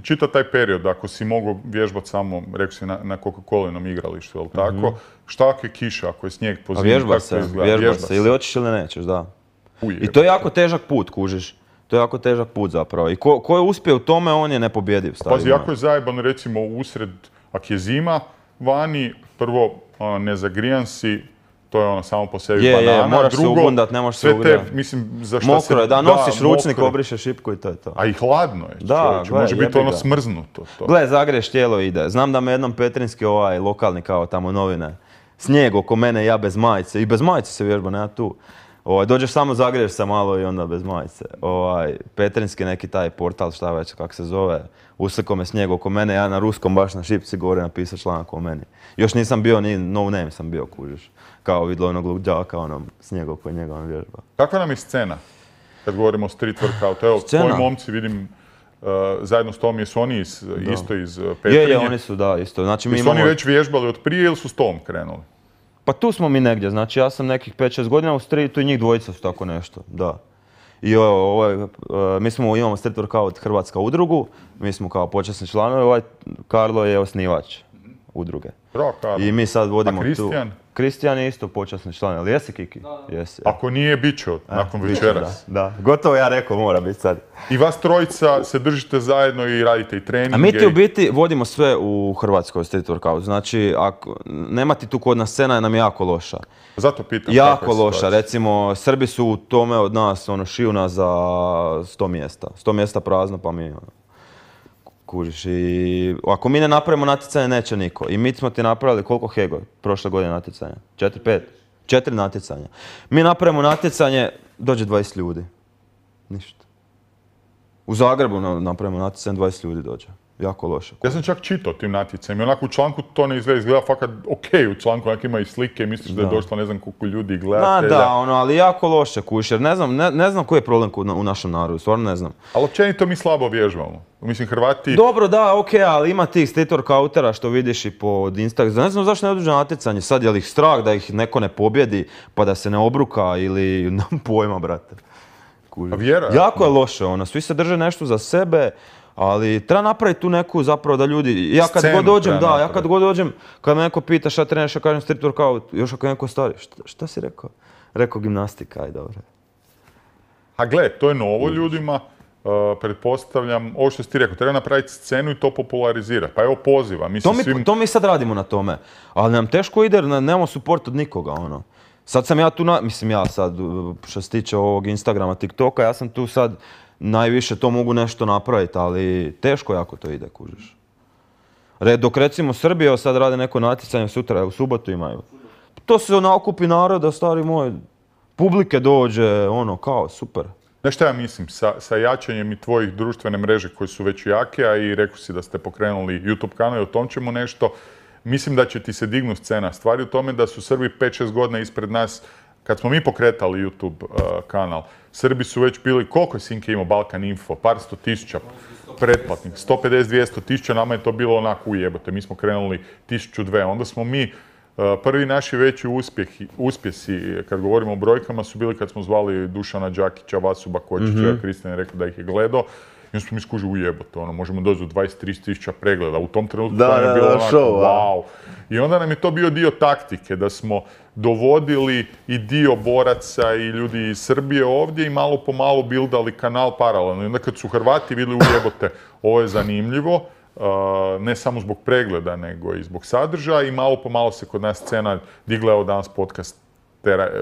čita taj period, ako si mogao vježbati samo, rekao si, na, na Coca-Colinom igralištu, jel tako? Šta ako je kiša, ako je snijeg po Mhm. Zimi, vježba kako se, izgleda? vježba Vježba se, ili hoćeš ili nećeš, da. I to je jako težak put, kužiš. To je jako težak put zapravo. I ko, ko je uspio u tome, on je nepobjediv. stari Pazi, jako je zajebano recimo usred, ako je zima vani, prvo ono, nezagrijan si, to je ono samo po sebi Je, je, banana. moraš se Drugo, ugundat, ne možeš se te, ugrijat. mislim, za šta Mokro se... je, da, nosiš ručnik, mokro. obrišeš šipku i to je to. A i hladno je, Da, gle, može biti ono smrznuto to. Gle, zagriješ tijelo ide. Znam da me jednom Petrinski ovaj lokalni kao tamo novine. Snijeg oko mene, ja bez majice. I bez majice se vježba, nema tu. Ovaj, dođeš samo zagriješ se malo i onda bez majice. Ovaj, Petrinski neki taj portal, šta već, kak se zove, usliko me snijeg oko mene, ja na ruskom baš na šipci gore napisao članak o meni. Još nisam bio, ni no name sam bio, kužiš. Kao vidlo onog luđaka, ono, snijeg oko njega, on vježba. Kakva nam je scena? Kad govorimo o street workoutu, evo, tvoji momci vidim uh, zajedno s tom, jesu oni iz, isto iz Petrinje? Je, je, oni su, da, isto. Znači mi Jesu oni već vježbali od prije ili su s tom krenuli? Pa tu smo mi negdje, znači ja sam nekih 5-6 godina u streetu i njih dvojica su tako nešto, da. I ovo, je, e, mi smo, imamo Street Workout Hrvatska udrugu, mi smo kao počasni članovi, ovaj Karlo je osnivač udruge. Bravo, Karlo. I mi sad vodimo A tu... Kristijan je isto počasni član, ali jesi Kiki? Jesi. Ako nije, bit će od- nakon večeras. Da, da, gotovo ja rekao, mora biti sad. I vas trojica se držite zajedno i radite i treninge. A mi ti u biti vodimo sve u Hrvatskoj street workout. Znači, ako, nema ti tu kod nas scena nam je jako loša. Zato pitam. Jako je loša. situacija. Recimo, Srbi su u tome od nas, ono, šiju nas za 100 mjesta. 100 mjesta prazno, pa mi, ono, kužiš. I ako mi ne napravimo natjecanje, neće niko. I mi smo ti napravili koliko Hego prošle godine natjecanja? 4, 5? 4 natjecanja. Mi napravimo natjecanje, dođe 20 ljudi. Ništa. U Zagrebu na- napravimo natjecanje, 20 ljudi dođe. Jako loše. Ja sam čak čitao tim natjecanjima i onako u članku to ne izgleda, izgleda fakat ok u članku, onako ima i slike misliš da je došlo ne znam koliko ljudi i Da, da, ono, ali jako loše kuš, jer ne znam, ne, ne znam koji je problem u našem narodu, stvarno ne znam. Ali općenito mi slabo vježbamo. Mislim, Hrvati... Dobro, da, ok, ali ima tih street workoutera što vidiš i po Instagramu. Ne znam zašto ne dođu na natjecanje, sad je li ih strah da ih neko ne pobjedi pa da se ne obruka ili <laughs> nemam pojma, brate. Jako je loše, ono, svi se drže nešto za sebe, ali treba napraviti tu neku zapravo da ljudi, ja kad Scenu god dođem, da, ja kad god dođem, kad me neko pita šta treniraš, ja kažem street workout, još ako neko stari, šta, šta si rekao? Rekao gimnastika, aj dobro. A gle, to je novo ljudima. Uh, pretpostavljam, ovo što si ti rekao, treba napraviti scenu i to popularizirati. Pa evo poziva, To mislim mi, svim... to mi sad radimo na tome, ali nam teško ide nemamo support od nikoga, ono. Sad sam ja tu, na, mislim ja sad, uh, što se tiče ovog Instagrama, TikToka, ja sam tu sad najviše to mogu nešto napraviti, ali teško jako to ide, kužiš. Dok recimo Srbija sad rade neko natjecanje sutra, u subotu imaju. To se nakupi naroda, stari moj, publike dođe, ono, kao, super. Znaš šta ja mislim, sa, sa jačanjem i tvojih društvene mreže koje su već jake, a i rekao si da ste pokrenuli YouTube kanal i o tom ćemo nešto, mislim da će ti se dignu scena. Stvar je u tome da su Srbi 5-6 godina ispred nas, kad smo mi pokretali YouTube uh, kanal, Srbi su već bili, koliko je Sinke imao Balkan Info, par sto tisuća pretplatnih, 150-200 tisuća, nama je to bilo onako ujebote, mi smo krenuli tisuću dve, onda smo mi Uh, Prvi naši veći uspjesi, kad govorimo o brojkama, su bili kad smo zvali Dušana Đakića, Vasu Bakočića, mm Kristijan je rekao da ih je gledao. I onda smo mi skužili ujebote, ono, možemo doći do 20-30 tisuća pregleda. U tom trenutku Da, to je bilo da, onako, show, wow. I onda nam je to bio dio taktike, da smo dovodili i dio boraca i ljudi iz Srbije ovdje i malo po malo bildali kanal paralelno. I onda kad su Hrvati vidjeli ujebote, ovo je zanimljivo, uh, ne samo zbog pregleda, nego i zbog sadržaja i malo po malo se kod nas scena digla, evo danas podcast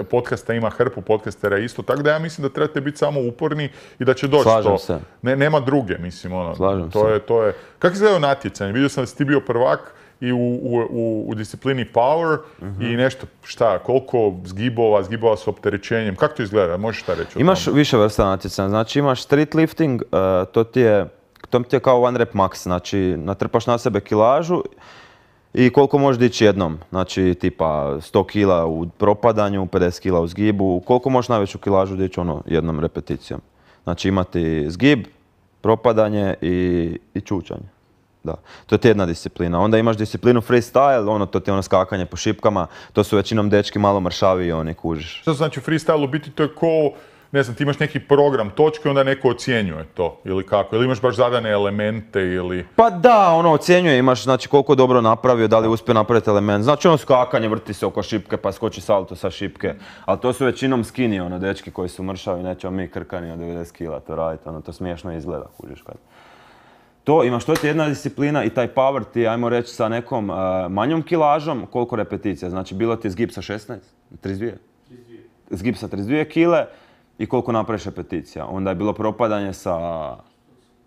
podcasta ima hrpu podcastera isto, tako da ja mislim da trebate biti samo uporni i da će doći Slažem to. se. Ne, nema druge, mislim, ono, Slažem to se. je, to je, kako izgledao natjecanje? Vidio sam da si ti bio prvak i u, u, u, u disciplini power Mhm. i nešto, šta, koliko zgibova, zgibova s opterećenjem, kako to izgleda, možeš šta reći Imaš više vrsta natjecanja, znači imaš street lifting, uh, to ti je, to ti je kao one rep max, znači natrpaš na sebe kilažu i koliko možeš dići jednom, znači tipa 100 kila u propadanju, 50 kila u zgibu, koliko možeš najveću kilažu dići ono jednom repeticijom. Znači imati zgib, propadanje i, i čučanje. Da, to je jedna disciplina. Onda imaš disciplinu freestyle, ono, to ti je ono skakanje po šipkama, to su većinom dečki malo mršavi oni kužiš. Što znači freestyle u biti to je ko, ne znam, ti imaš neki program točke, onda neko ocjenjuje to, ili kako, ili imaš baš zadane elemente, ili... Pa da, ono ocjenjuje, imaš znači koliko je dobro napravio, da li je uspio napraviti element. Znači ono skakanje, vrti se oko šipke pa skoči salto sa šipke. Ali to su većinom skinny, ono, dečki koji su mršavi, nećemo mi krkani od 90 kila to raditi, ono, to smiješno izgleda, kužiš kad. To, imaš to ti je jedna disciplina i taj power ti, ajmo reći, sa nekom uh, manjom kilažom, koliko repeticija? Znači bilo ti zgib sa 16, 32? Zgib sa 32 kile i koliko napraviš repeticija. Onda je bilo propadanje sa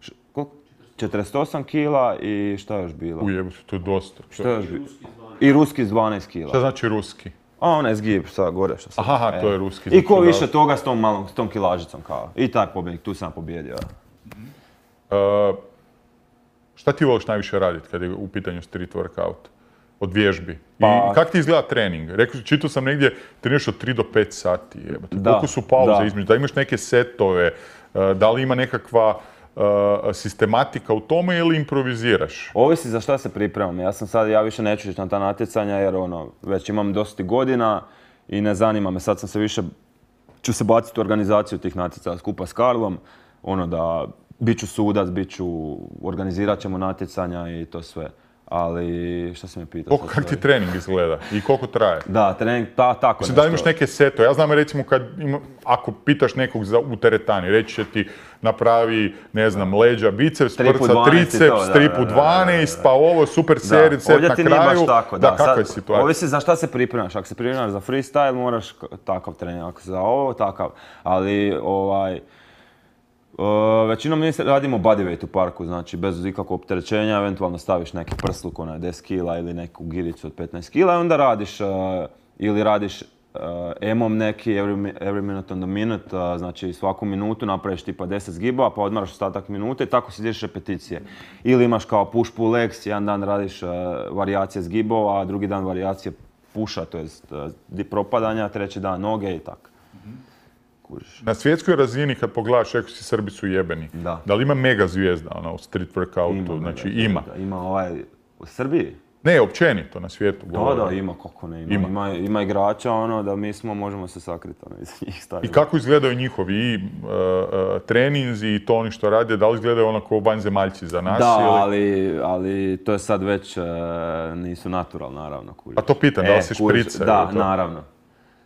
š- koliko? 48 kila i šta još bilo? Ujebote, to je dosta. Šta još bilo? I ruski s 12 kila. Šta znači ruski? A onaj zgib sa gore što sam. Aha, to je ruski, I ko znači, više da. toga s tom malom, s tom kilažicom kao. I taj pobjednik, tu sam pobjedio. Uh, šta ti voliš najviše raditi kad je u pitanju street workout? Od vježbi. Pa- I kako ti izgleda trening? Rekao, čitao sam negdje treniraš od 3 do 5 sati. Da, Koliko su pauze da. između? Da imaš neke setove? uh, da li ima nekakva uh, sistematika u tome ili improviziraš? Ovisi za šta se pripremam. Ja sam sad, ja više neću ići na ta natjecanja jer ono, već imam dosta godina i ne zanima me. Sad sam se više, ću se baciti u organizaciju tih natjecanja skupa s Karlom. Ono da, bit ću sudac, bit ću, organizirat ćemo natjecanja i to sve. Ali, šta si me pitao? Koliko, kako ti trening izgleda i koliko traje? Da, trening, ta, tako Mislim, da li nešto. imaš neke setove? Ja znam recimo kad ima, ako pitaš nekog za, u teretani, reći će ti napravi, ne znam, leđa, biceps, prca, 12 i triceps, da, stripu da, da, da, da, 12, da. pa ovo, super Da, seri, set na ti kraju. baš tako, da. kakva Sad, je situacija? Ovisi za šta se pripremaš. Ako se pripremaš za freestyle, moraš takav trening. Ako za ovo, takav. Ali, ovaj, e, većinom mi radimo bodyweight u parku, znači bez ikakvog opterećenja, eventualno staviš neki prsluk, onaj 10 kila ili neku giricu od 15 kila i onda radiš, e, ili radiš emom neki, every, mi- every minute on the minute, e, znači svaku minutu napraviš tipa 10 zgibova, pa odmaraš ostatak minute i tako si ideš repeticije. Ili imaš kao push pull legs, jedan dan radiš varijacije zgibova, a drugi dan varijacije puša, to jest propadanja, treći dan noge i tako. Kužiš. Na svjetskoj razini kad pogledaš, rekao si Srbi su jebeni. Da. li ima mega zvijezda ono, u street workoutu? Ima, znači da, ima. da, Ima ovaj, u Srbiji? Ne, općenito na svijetu. Da, govorim. da, ima, kako ne, ima. Ima. Ima, ima igrača, ono, da mi smo, možemo se sakriti, ono, iza njih staviti. I kako izgledaju njihovi i, uh, uh, treninzi i to oni što rade, da li izgledaju ono kao vanzemaljci za nas? Da, ili... ali, ali to je sad već, e, nisu natural, naravno, kužiš. Pa to pitam, da li E, se špricaju Da, naravno.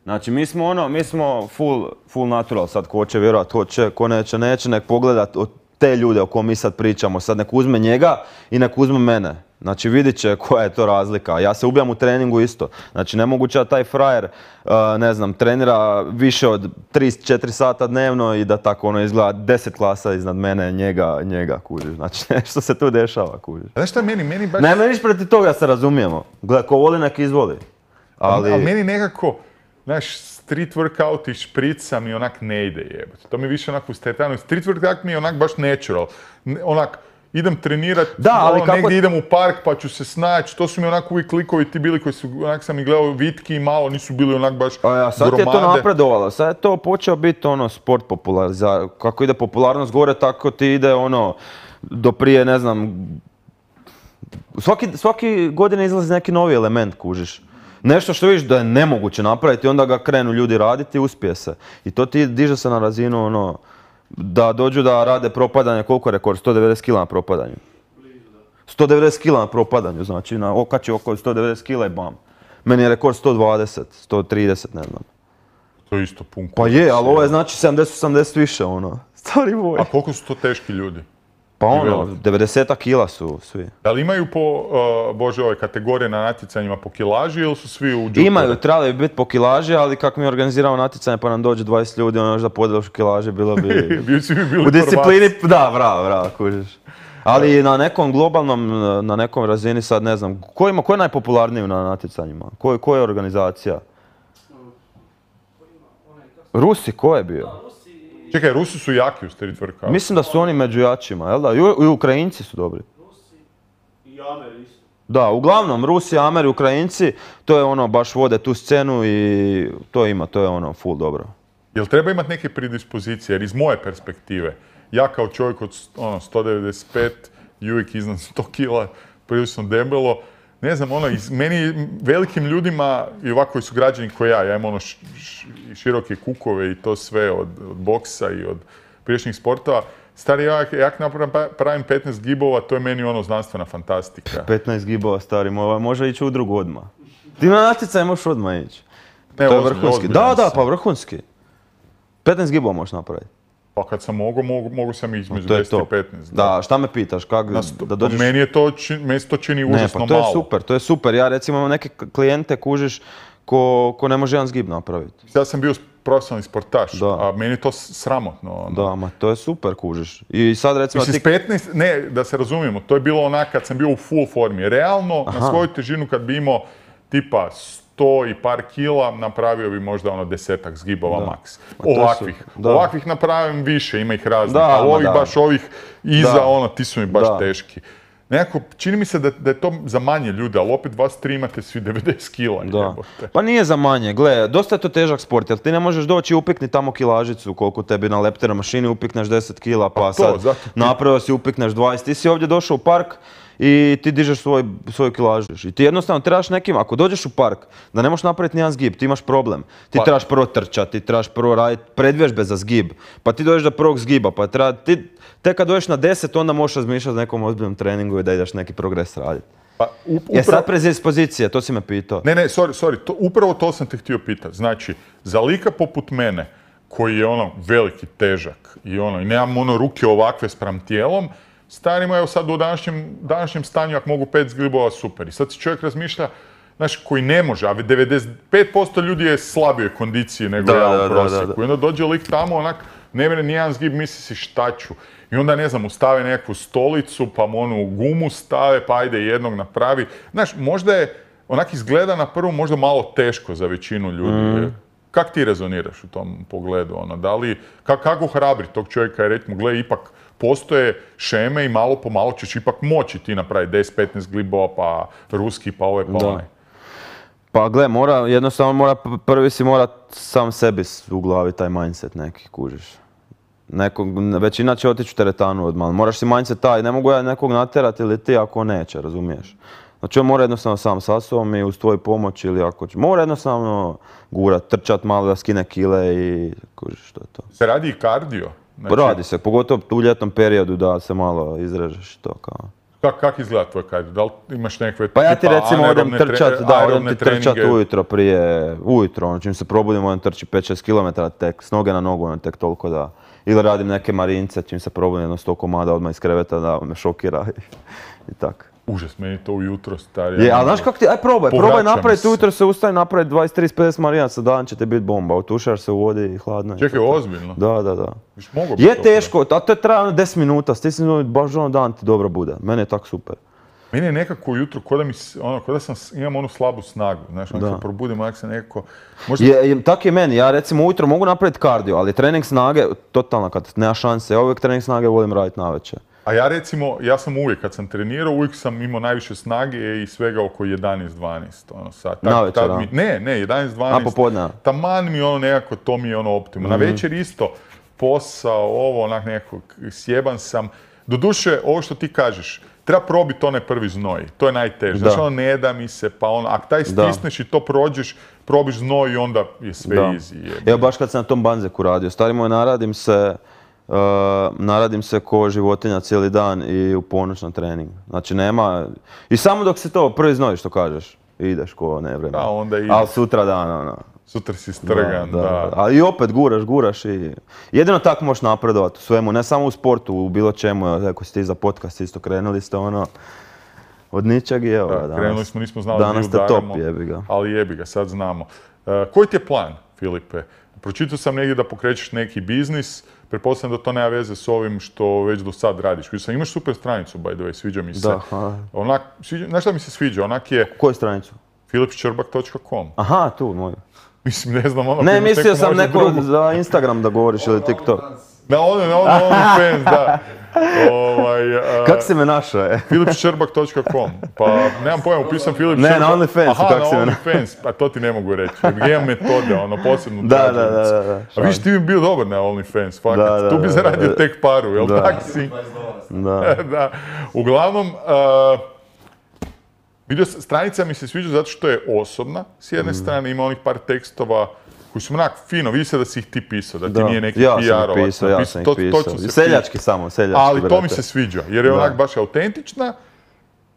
Znači, mi smo ono, mi smo full, full natural, sad ko će vjerovat, hoće, ko neće, neće, nek pogleda od te ljude o kom mi sad pričamo, sad nek uzme njega i nek uzme mene. Znači vidit će koja je to razlika. Ja se ubijam u treningu isto. Znači nemoguće da taj frajer, uh, ne znam, trenira više od 3-4 sata dnevno i da tako ono izgleda 10 klasa iznad mene, njega, njega, kužiš. Znači <laughs> nešto se tu dešava, kužiš. Znaš šta meni, meni baš... Nema niš protiv toga se razumijemo. Gle, ko voli nek izvoli. Ali, Ali... meni nekako, znaš, street workout i šprica mi onak ne ide jebati. To mi više onak u stetanu. Street workout mi je onak baš natural. Onak, idem trenirat, Da, ali ono, kako- negdje idem u park pa ću se snaći. To su mi onak uvijek likovi ti bili koji su, onak sam ih gledao vitki i malo, nisu bili onak baš A ja, sad je to napredovalo, sad je to počeo biti ono sport populariza, kako ide popularnost gore, tako ti ide ono, do prije, ne znam, svaki, svaki godine izlazi neki novi element, kužiš. Nešto što vidiš da je nemoguće napraviti, onda ga krenu ljudi raditi i uspije se. I to ti diže se na razinu ono, da dođu da rade propadanje, koliko je rekord, 190 kg na propadanju. 190 kg na propadanju, znači na okači oko 190 kg i bam. Meni je rekord 120, 130, ne znam. To je isto pun Pa je, ali ovo je znači 70-80 više, ono. <laughs> Stari boj. A koliko su to teški ljudi? Pa ono, veliki. 90 kila su svi. Da li imaju po, uh, bože, ove kategorije na natjecanjima po kilaži ili su svi u džupu? Imaju, trebali bi biti po kilaži, ali kako mi organiziramo natjecanje pa nam dođe 20 ljudi, ono još da podeliš u kilaže, bilo <laughs> bi... Bili u disciplini, da, bravo, bravo, kužiš. Ali na nekom globalnom, na nekom razini sad ne znam, ko, ima, ko je najpopularniji na natjecanjima? Ko, ko je organizacija? Rusi, ko je bio? Čekaj, Rusi su jaki u street workoutu. Mislim da su oni među jačima, jel da? I, Ukrajinci su dobri. I Amer isto. Da, uglavnom Rusi, Ameri, Ukrajinci, to je ono, baš vode tu scenu i to ima, to je ono, full dobro. Jel treba imati neke predispozicije? Jer iz moje perspektive, ja kao čovjek od ono, 195 i uvijek iznad 100 kila, prilično debelo, ne znam, ono, iz, meni velikim ljudima i ovako koji su građani koji ja, ja imam ono š- š- široke kukove i to sve od, od boksa i od priješnjih sportova, stari, ja, ja pa- pravim 15 gibova, to je meni ono znanstvena fantastika. 15 gibova stari, mo- može ići u drugu odmah. Ti na natjecaj možeš odmah ići. Ne, to je vrhunski. Da, da, pa vrhunski. 15 gibova možeš napraviti. Pa kad sam mogao, mogu, mogu sam između To je 10 to. i 15. Da, šta me pitaš, kak, Na sto- da dođeš... Meni je to, čin, meni se to čini Ne, užasno pa to je super, to je super. Ja recimo imam neke klijente, kužiš, ko, ko ne može jedan zgib napraviti. Ja sam bio profesionalni sportaš, Da. a meni je to sramotno. ono. Da, ma to je super, kužiš. I sad recimo Mislim, ti... s 15, ne, da se razumijemo, to je bilo onak kad sam bio u full formi. Realno, na svoju težinu kad bi imao tipa 100 i par kila, napravio bi možda ono desetak zgibova maks. to je Ovakvih. da. Ovakvih napravim više, ima ih raznih, Da, ali ovih da. baš ovih iza, Da. ono, ti su mi baš Da. teški. nekako, čini mi se da, da je to za manje ljude, ali opet vas tri imate svi <laughs> 90 kila. Da. Pa nije za manje, gle, dosta je to težak sport, jer ti ne možeš doći i upikni tamo kilažicu koliko tebi na leptera mašini upikneš 10 kila, pa, Pa to, sad zato napravio si upikneš 20. Ti si ovdje došao u park i ti dižeš svoj, svoju kilažu. I ti jednostavno trebaš nekim, ako dođeš u park, da ne možeš napraviti nijedan zgib, ti imaš problem. Ti Pa- trebaš prvo trčati, ti trebaš prvo raditi predvježbe za zgib, pa ti dođeš do prvog zgiba, pa treba, ti, tek kad dođeš na 10, onda možeš razmišljati o nekom ozbiljnom treningu i da ideš neki progres raditi. Pa, Je sad prez pozicije, to si me pitao. Ne, ne, sorry, sorry, to, upravo to sam te htio pitati. Znači, za lika poput mene, koji je ono veliki, težak i ono, i nemam ono ruke ovakve spram tijelom, starimo evo sad u današnjem, današnjem stanju, ako mogu pet zglibova, super. I sad si čovjek razmišlja, znaš, koji ne može, a 95% ljudi je slabije kondicije nego Da, ja u prosjeku. da, I onda dođe lik tamo, onak, ne mene nijedan zgib, misli si šta ću. I onda, ne znam, ustave nekakvu stolicu, pa mu onu gumu stave, pa ajde jednog napravi. Znaš, možda je, onak izgleda na prvu možda malo teško za većinu ljudi. Kak ti rezoniraš u tom pogledu? Ono, da li, ka- kako hrabri tog čovjeka je reći mu, gle, ipak postoje šeme i malo po malo ćeš ipak moći ti napraviti 10-15 glibova, pa ruski, pa ovaj, pa onaj. Pa gle, mora, jednostavno mora, prvi si mora sam sebi u glavi taj mindset neki, kužiš. Nekog, većina će otići u teretanu odmah, moraš si mindset taj, ne mogu ja nekog natjerati ili ti ako neće, razumiješ. Znači on mora jednostavno sam sa sobom i uz tvoju pomoć ili ako će, mora jednostavno gurat, trčat malo da skine kile i kužiš što je to. Se radi i kardio. Znači, Radi se, pogotovo u ljetnom periodu da se malo izrežeš to kao. Kak, kak izgleda tvoj kardio? Da li imaš nekakve Pa ja ti recimo odem trčat, da, odem ti trčat ujutro prije, ujutro, ono čim se probudim odem trči 5-6 km tek, s noge na nogu, ono tek toliko da, ili radim neke marince, čim se probudim jedno 100 komada odmah iz kreveta da me šokira <laughs> i, i tak. Užas, meni to ujutro stari. Je, ali znaš kako ti, aj probaj, probaj napraviti ujutro se ustaj, napraviti 20, 30, 50 marinaca, dan će ti biti bomba, otušaš se u vodi i hladno je. Čekaj, ozbiljno? Da, da, da. Viš, Je to teško, a to je traje ono 10 minuta, stisni baš ono dan ti dobro bude, meni je tak super. Meni je nekako ujutro, ko da, mi, ono, ko da sam, imam onu slabu snagu, znaš, ono se probudim, onak se nekako, možda, Je, je, tak je meni, ja recimo ujutro mogu napraviti kardio, ali trening snage, totalno kad nema šanse, ja uvijek trening snage volim raditi navečer. A ja recimo, ja sam uvijek, kad sam trenirao, uvijek sam imao najviše snage i svega oko 11-12, ono, sad. Tad- Navečer, tad a? mi- Ne, ne, 11-12. A, popodne? Taman mi ono nekako, to mi je ono optimum. Mhm. Na večer isto, posao, ovo, onak nekako, sjeban sam. Doduše, ovo što ti kažeš, treba probiti onaj prvi znoj, to je najteže. Znači ono ne da mi se, pa ono, ako taj Da. stisneš i to prođeš, probiš znoj i onda je sve Da. easy. Evo baš kad sam na tom banzeku radio, stari moj naradim se, uh, naradim se ko životinja cijeli dan i u ponoć na trening. Znači nema, i samo dok se to prvi znoj što kažeš, ideš ko ne vreme. Da, onda ideš. Ali sutra dan, ono. Sutra si strgan, da. Da, da, Ali i opet guraš, guraš i... Jedino tako možeš napredovati u svemu, ne samo u sportu, u bilo čemu. Ako ste i za podcast isto krenuli ste ono... Od ničeg i evo Da, danas. krenuli smo, nismo znali Danas ste udaramo, top, jebi ga. Ali jebi ga, sad znamo. E, koji ti je plan, Filipe? Pročitao sam negdje da pokrećeš neki biznis, pretpostavljam da to nema veze s ovim što već do sad radiš. Sam, imaš super stranicu, by the way, sviđa mi se. Da. Onak, sviđa, znaš šta mi se sviđa? Onak je Koju stranicu? filipčerbak.com. Aha, tu, moju. Mislim, ne znam, ono... Ne, mislio sam neko drugu. za Instagram da govoriš ili TikTok. Na ono, na ono, OnlyFans, da. Ovaj, a, Kak si me našao, e? filipčerbak.com. Pa, nemam pojma, upisam Filip Ne, na Čerbak. OnlyFansu, Aha, kak na si me OnlyFans, pa to ti ne mogu reći. Imam metode, ono, posebno Da, da, da, da, da. A viš, ti bi bio dobar na OnlyFans, fakat. Da, da, tu bi zaradio tek paru, jel tak si? 20 dolara. <laughs> Da. <laughs> da. Uglavnom, uh, vidio stranica mi se sviđa zato što je osobna, s Mm. jedne strane ima onih par tekstova koji su onak fino, vidi se da si ih ti pisao, da ti nije neki ja sam ih PR-ovac pisao, ja sam ih pisao. se Seljački samo, seljački, ali to mi se sviđa, jer je Da. onak baš autentična.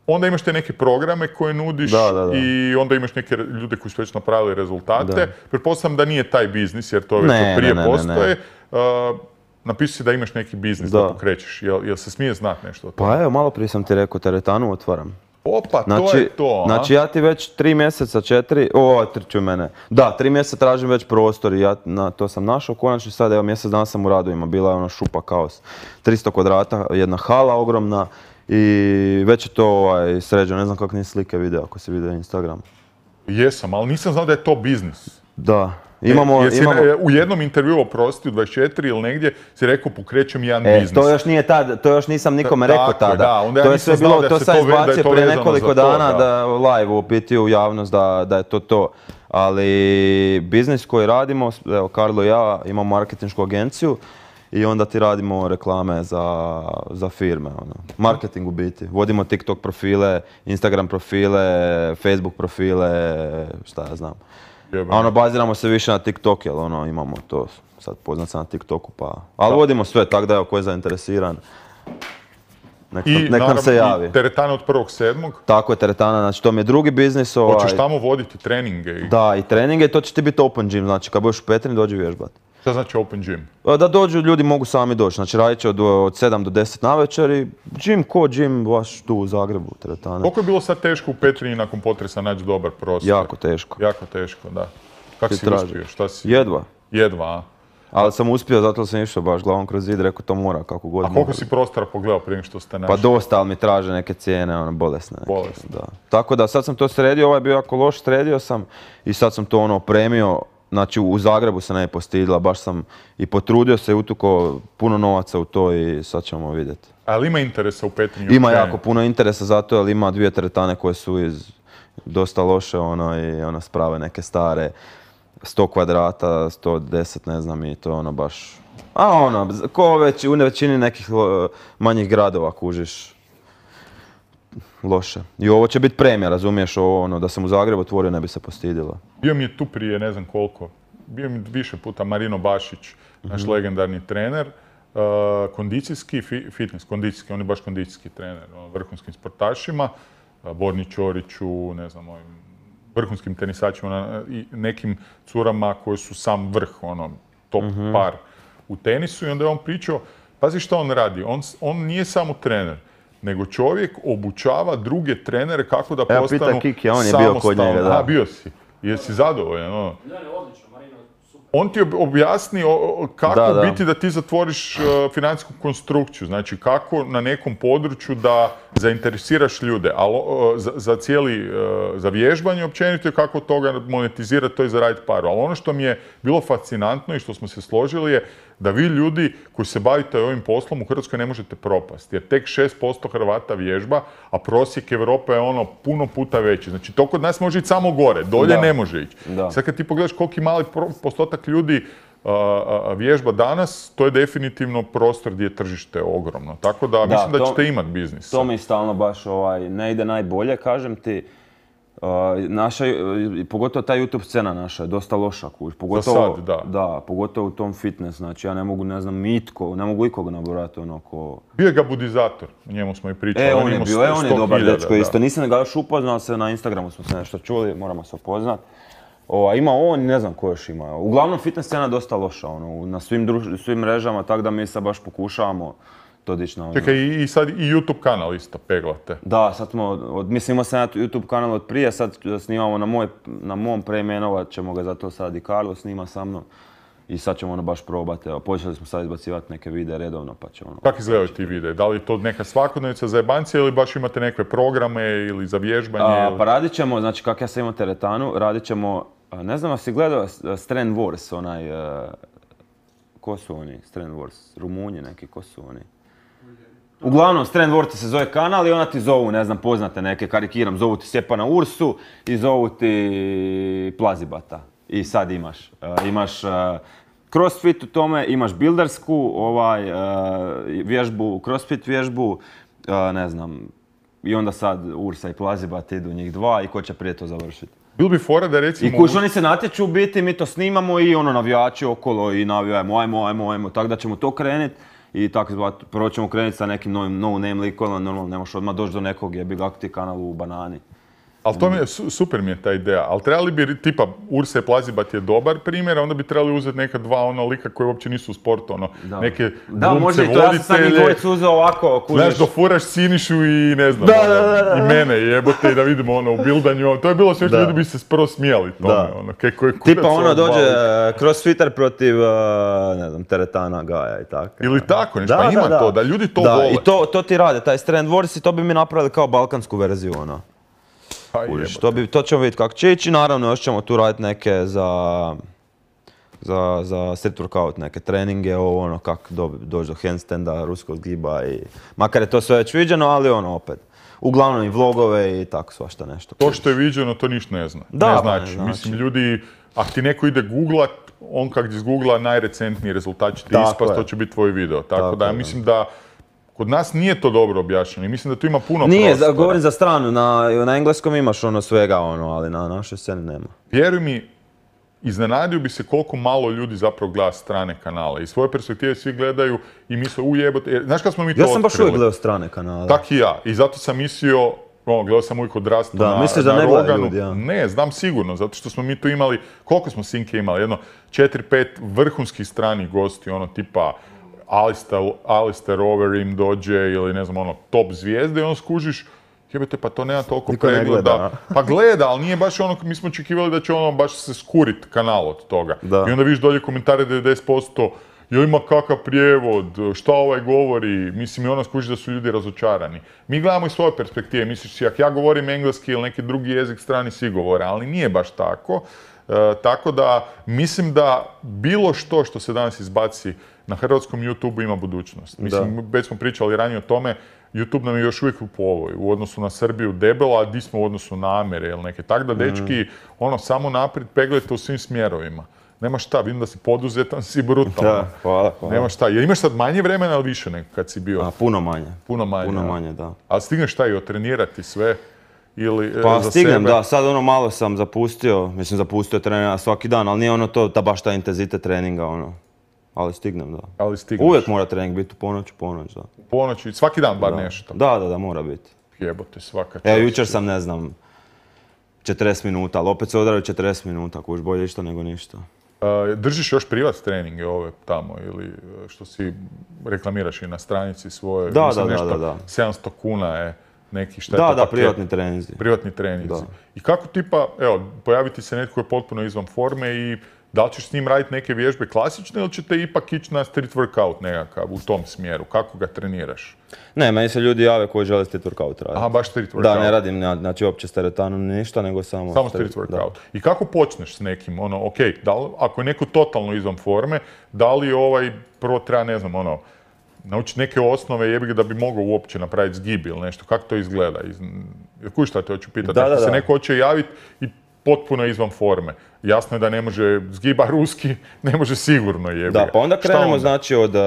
Onda imaš te neke programe koje nudiš Da, i onda imaš neke ljude koji su već napravili rezultate. Pretpostavljam da nije taj biznis, jer to već Ne, prije ne, ne, postoje. Uh, napisao si da imaš neki biznis da, Da. pokrećeš. Jel, jel se smije znat nešto o tome? Pa evo, malo prije sam ti rekao, teretanu otvaram. Opa, Znači, to je to, a? znači ja ti već tri mjeseca, četiri, o, trču mene. Da, tri mjeseca tražim već prostor i ja na, to sam našao. Konačno sad, evo mjesec dana sam u radovima, bila je ona šupa kaos. 300 kvadrata, jedna hala ogromna i već je to ovaj, sređeno. Ne znam kako nisi slike video, ako si vidio Instagram. Jesam, ali nisam znao da je to biznis. Da, Imamo, E, jesi imamo, u jednom intervjuu, oprosti, u 24 ili negdje, si rekao pokrećem jedan E, biznis. to još nije tad, to još nisam nikome rekao tako tada. da, onda ja to je sve bilo, da to se sam izbacio prije nekoliko za to, dana da. da live upitio u javnost da, da je to to. Ali biznis koji radimo, evo Karlo i ja imamo marketinšku agenciju i onda ti radimo reklame za, za firme. Ono. Marketing u biti. Vodimo TikTok profile, Instagram profile, Facebook profile, šta ja znam. A ono, baziramo se više na TikTok, jer ono, imamo to sad poznat sam na TikToku, pa... Ali vodimo sve, tako da evo, ko je zainteresiran, nek, I, nek nam se i javi. teretana od 1.7. Tako je teretana, znači to mi je drugi biznis. Ovaj, Hoćeš tamo voditi treninge i Da, i treninge, to će ti biti open gym, znači kad budeš u Petrini dođi vježbat. Šta znači open gym? Da dođu, ljudi mogu sami doći, znači radit će od, od 7 do 10 navečer i gym ko gym baš tu u Zagrebu. Koliko je bilo sad teško u Petrinji nakon potresa naći dobar prostor? Jako teško. Jako teško, da. Kako si traži. uspio? Šta si? Jedva. Jedva, a? Ali sam uspio, zato sam išao baš glavom kroz zid, rekao to mora kako god A koliko si prostora pogledao prije što ste Pa našli? dosta, ali mi traže neke cijene, ono, bolesne. neke, Bolesne. Da. Tako da sad sam to sredio, ovaj je bio jako loš, sredio sam i sad sam to ono opremio. Znači u Zagrebu se ne je postidila, baš sam i potrudio se i utuko puno novaca u to i sad ćemo vidjeti. Ali ima interesa u Petrinju? Ima jako puno interesa za to, jer ima dvije teretane koje su iz dosta loše, ono, i ona sprave neke stare, 100 kvadrata, 110, ne znam, i to ono baš... A ono, ko već, u većini nekih manjih gradova kužiš, loše. I ovo će biti premija, razumiješ, ovo ono, da sam u Zagrebu otvorio ne bi se postidilo. Bio mi je tu prije ne znam koliko, bio mi više puta Marino Bašić, naš Mhm. legendarni trener, uh, kondicijski, fi- fitness, kondicijski, on je baš kondicijski trener, ono, vrhunskim sportašima, uh, Borni Ćoriću, ne znam, ovim vrhunskim tenisačima na- i nekim curama koje su sam vrh, ono, top Mhm. par u tenisu i onda je on pričao, pazi što on radi, on, on nije samo trener, nego čovjek obučava druge trenere kako da Evo, postanu pita Kiki, on je bio kod njega, da. A, bio si. Jesi zadovoljan? Ono? Ne, ne, odlično, Marino, super. On ti ob- objasni kako Da, da. biti da ti zatvoriš uh, financijsku konstrukciju, znači kako na nekom području da zainteresiraš ljude, ali uh, za, za cijeli, uh, za vježbanje općenito i kako toga monetizirati to i zaraditi paru. Ali ono što mi je bilo fascinantno i što smo se složili je da vi ljudi koji se bavite ovim poslom u Hrvatskoj ne možete propasti, jer tek 6% Hrvata vježba, a prosjek Europe je ono puno puta veći. Znači to kod nas može ići samo gore, dolje Da. ne može ići. Da. Sad kad ti pogledaš koliki mali postotak ljudi a, a, a, vježba danas, to je definitivno prostor gdje je tržište ogromno. Tako da, mislim da ćete imati biznis. To mi stalno baš ovaj, ne ide najbolje, kažem ti. Naša, uh, pogotovo ta YouTube scena naša je dosta loša, kuž. Pogotovo, sad, da. Da, pogotovo u tom fitness, znači ja ne mogu, ne znam, mitko, ne mogu ikog nabrojati ono ko... Bio je gabudizator, o njemu smo i pričali. E, on je imao bio, e, on je 100.000, dobar dečko isto. Nisam ga još upoznao, se na Instagramu smo se nešto čuli, moramo se upoznat. Ova, ima on, ne znam ko još ima. Uglavnom, fitness scena je dosta loša, ono, na svim, druž- svim mrežama, tako da mi sad baš pokušavamo to dići na ono. Čekaj, i, i sad i YouTube kanal isto peglate. Da, sad smo, od, mislim imao sam ja YouTube kanal od prije, sad snimamo na, moj, na mom preimenovat ćemo ga, zato sad i Karlo snima sa mnom. I sad ćemo ono baš probati, evo, počeli smo sad izbacivati neke videe redovno, pa ćemo ono... Kako izgledaju ti videi? Da li je to neka svakodnevnica za jebancije ili baš imate neke programe ili za vježbanje? A, ili- pa radit ćemo, znači kak ja sam imao teretanu, radit ćemo, ne znam, si gledao s- Strand Wars, onaj, ko su oni, Strand Wars, Rumunji neki, ko su oni? Uglavnom, Strand Wars se zove kanal i ona ti zovu, ne znam, poznate neke, karikiram, zovu ti Stjepana Ursu i zovu ti Plazibata. I sad imaš, e, imaš e, crossfit u tome, imaš buildersku, ovaj, e, vježbu, crossfit vježbu, ne znam, i onda sad Ursa i Plazibat idu njih dva i ko će prije to završiti. Bilo bi fora da recimo... I kuš oni se natječu u biti, mi to snimamo i ono navijači okolo i navijajmo, ajmo, ajmo, ajmo, tako da ćemo to krenit. I tako, zvat- prvo ćemo krenuti sa nekim novim no name likovima, normalno ne možeš odmah doći do nekog jebi ga ti kanal u banani. Ali to mi je, su- super mi je ta ideja, ali trebali bi, tipa, Urse Plazibat je dobar primjer, onda bi trebali uzeti neka dva ono lika koji uopće nisu u sportu, ono, neke Da, može i to, ja sam dvojicu uzeo ovako, kužiš. Znaš, dofuraš Sinišu i ne znam, Da, ono, da, da, da. i mene jebote i da vidimo ono u bildanju, to je bilo sve što Da. ljudi bi se prvo smijali tome, Da. ono, koji kurac Tipa ono dođe uh, crossfitter protiv, uh, ne znam, teretana Gaja i tako. Ili tako nešto, pa ima to, da ljudi to da, vole. i to, to ti rade, taj Strand Wars i to bi mi napravili kao balkansku verziju, ono. Pa Kužiš, jebote. to, bi, to ćemo vidjeti kako će ići, naravno još ćemo tu raditi neke za, za, za street workout, neke treninge, ovo ono, kako do, doći do handstanda, ruskog zgiba i... Makar je to sve već viđeno, ali ono opet. Uglavnom i vlogove i tako svašta nešto. To što je viđeno, to ništa ne zna. Da, ne pa znači. ne znači. Mislim, ljudi, ako ti neko ide googlat, on kad izgoogla najrecentniji rezultat će ti ispast, to će biti tvoj video. Tako, Tako da, ja mislim da kod nas nije to dobro objašnjeno i mislim da tu ima puno Nije, prostora. govorim za stranu, na, na engleskom imaš ono svega ono, ali na našoj sceni nema. Vjeruj mi, iznenadio bi se koliko malo ljudi zapravo gleda strane kanale. Iz svoje perspektive svi gledaju i misle, u jebote, znaš kad smo mi to Ja sam baš uvijek gledao strane kanale. Tak i ja. I zato sam mislio, ono, gledao sam uvijek odrastao Da, na, misliš da na ne Roganu. ljudi, ja? Ne, znam sigurno, zato što smo mi tu imali, koliko smo sinke imali, jedno, četiri, pet vrhunskih stranih gosti, ono tipa Alistair, Alistair Overeem dođe ili ne znam, ono, top zvijezde i on skužiš, jebate, pa to nema toliko Niko pregleda. gleda, <laughs> Pa gleda, ali nije baš ono, mi smo očekivali da će ono baš se skurit kanal od toga. Da. I onda vidiš dolje komentare 90%, jel ima kakav prijevod, šta ovaj govori, mislim i ono skuži da su ljudi razočarani. Mi gledamo iz svoje perspektive, misliš si, ako ja govorim engleski ili neki drugi jezik strani svi govore, ali nije baš tako. E, tako da mislim da bilo što što se danas izbaci na hrvatskom YouTube ima budućnost. Mislim, već smo pričali ranije o tome, YouTube nam je još uvijek u povoj, u odnosu na Srbiju debelo, a di smo u odnosu na Amere ili neke. Tako da, dečki, ono, samo naprijed peglajte u svim smjerovima. Nema šta, vidim da si poduzetan, si brutalno. Da, hvala, hvala. Nema šta. Imaš sad manje vremena ili više nego kad si bio? A, puno manje. Puno manje. Puno manje, da. Ali stigneš šta i otrenirati sve? Ili e, Pa za stignem, sebe? da, sad ono malo sam zapustio, mislim zapustio trenera svaki dan, ali nije ono to, da baš ta intenzitet treninga, ono. Ali stignem, da. Ali stigneš. Uvijek mora trening biti u ponoć, u ponoć, da. U ponoći, svaki dan bar Da. nešto. Da, da, da, mora biti. Jebote, svaka Evo, čast. jučer sam, ne znam, 40 minuta, ali opet se odradio 40 minuta, kuš, bolje išta nego ništa. E, držiš još privat treninge ove tamo ili e, što si reklamiraš i na stranici svojoj? Da, da, da, nešto da, da. 700 kuna je neki šta je Da, to da, paket? privatni treninzi. Privatni treninzi. Da. I kako tipa, evo, pojaviti se netko je potpuno izvan forme i da li ćeš s njim raditi neke vježbe klasične ili ćete ipak ići na street workout nekakav u tom smjeru? Kako ga treniraš? Ne, meni se ljudi jave koji žele street workout raditi. Aha, baš street workout. Da, ne radim na- znači uopće s teretanom ni ništa, nego samo... Samo street workout. I kako počneš s nekim, ono, ok, da li, ako je neko totalno izvan forme, da li ovaj prvo treba, ne znam, ono, naučiti neke osnove jebi ga da bi mogao uopće napraviti zgib ili nešto, kako to izgleda? Iz, kuj šta te hoću pitati, Da, se neko hoće javiti i potpuno je izvan forme. Jasno je da ne može zgiba ruski, <laughs> ne može sigurno jebi Da, pa onda krenemo znači od uh,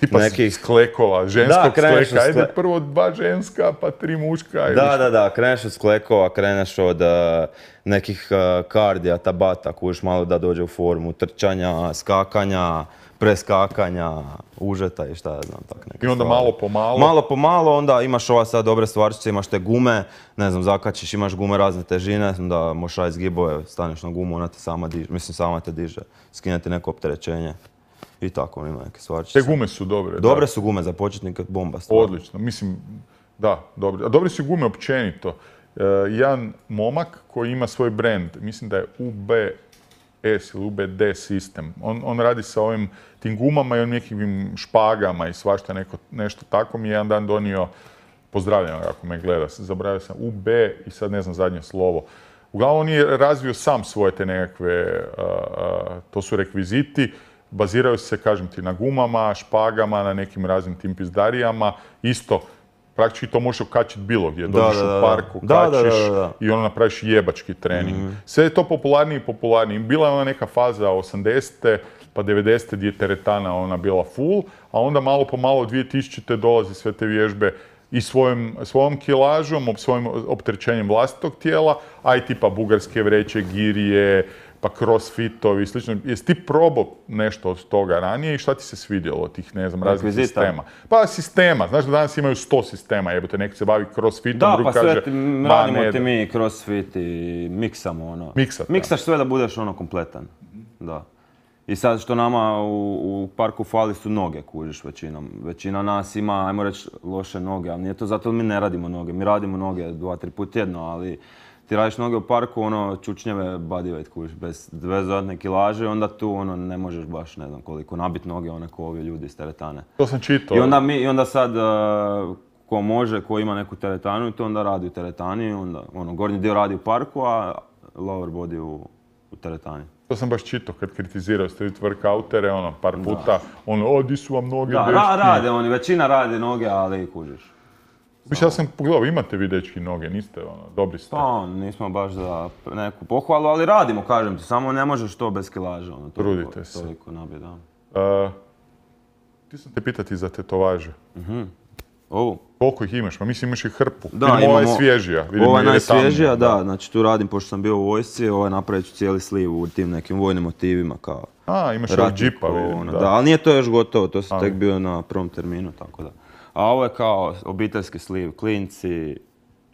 Tipa nekih... sklekova, ženskog Da, skleka, ajde prvo dva ženska, pa tri muška. ili Da, da, da, kreneš od sklekova, kreneš od uh, nekih uh, kardija, tabata, kužiš malo da dođe u formu, trčanja, skakanja, preskakanja, užeta i šta ja znam, tak neke I onda stvari. malo po malo. Malo po malo, onda imaš ova sad dobre stvarčice, imaš te gume, ne znam, zakačiš, imaš gume razne težine, onda možeš raditi zgibove, staneš na gumu, ona te sama diže, mislim sama te diže, skinete neko opterećenje i tako, ima neke stvarčice. Te gume su dobre. da. Dobre su gume za početnike, bomba stvar. Odlično, mislim, da, dobro. A dobre su gume općenito. E, jedan momak koji ima svoj brand, mislim da je UBS ili UBD sistem, on, on radi sa ovim tim gumama i onim nekim špagama i svašta neko, nešto tako mi je jedan dan donio, pozdravljam ako me gleda, zaboravio sam UB i sad ne znam zadnje slovo. Uglavnom on je razvio sam svoje te nekakve, to su rekviziti, baziraju se, kažem ti, na gumama, špagama, na nekim raznim tim pizdarijama. Isto, praktički to možeš okačiti bilo gdje. Dođeš u parku, kačiš i ono napraviš jebački trening. Sve je to popularnije i popularnije. Bila je ona neka faza 80. pa 90. gdje je teretana ona bila full, a onda malo po malo 2000. dolazi sve te vježbe i svojom, svojom kilažom, svojim opterećenjem vlastitog tijela, a i tipa bugarske vreće, girije, pa crossfitovi i slično. Jesi ti probao nešto od toga ranije i šta ti se svidjelo od tih, ne znam, raznih sistema? Pa sistema, znaš da danas imaju sto sistema, jebote, neko se bavi crossfitom, Da, drug pa kaže, sve ti, "Ma, radimo ne ti da." mi crossfit i miksamo ono. Miksate, Miksaš sve da budeš ono kompletan. Da. I sad što nama u, u parku fali su noge, kužiš većinom. Većina nas ima, ajmo reći, loše noge, ali nije to zato mi ne radimo noge. Mi radimo noge dva, tri put tjedno, ali ti radiš noge u parku, ono, čučnjeve bodyweight, kužiš, bez, bez dodatne kilaže, onda tu ono, ne možeš baš, ne znam koliko, nabit noge, one ko ovi ljudi iz teretane. To sam čitao. I onda, mi, I onda sad, uh, ko može, ko ima neku teretanu, to onda radi u teretani, onda ono, gornji dio radi u parku, a lower body u, u teretani. To sam baš čitao kad kritizirao street workoutere, ono, par puta, ono, o, di su vam noge, Da, ra- rade oni, većina radi noge, ali kužiš. Mislim, ja sam pogledao, imate vi dečki noge, niste, ono, dobri ste. Pa, nismo baš za neku pohvalu, ali radimo, kažem ti, samo ne možeš to bez kilaža. Ono, toliko- Trudite se. Toliko nabije, da. Uh, ti sam te pitati za tetovaže. Ovu? Koliko ih imaš? Pa mislim imaš ih hrpu. Da, Vidim, ova je imamo- svježija. Vidim Ova je najsvježija, da, znači tu radim, pošto sam bio u vojsci, ovaj napravit ću cijeli sliv u tim nekim vojnim motivima, kao A, imaš ovog ratnik, džipa, vidim, ono, da. da. ali nije to još gotovo, to sam A. tek bio na prvom terminu, tako da. A ovo je kao obiteljski sliv, klinci,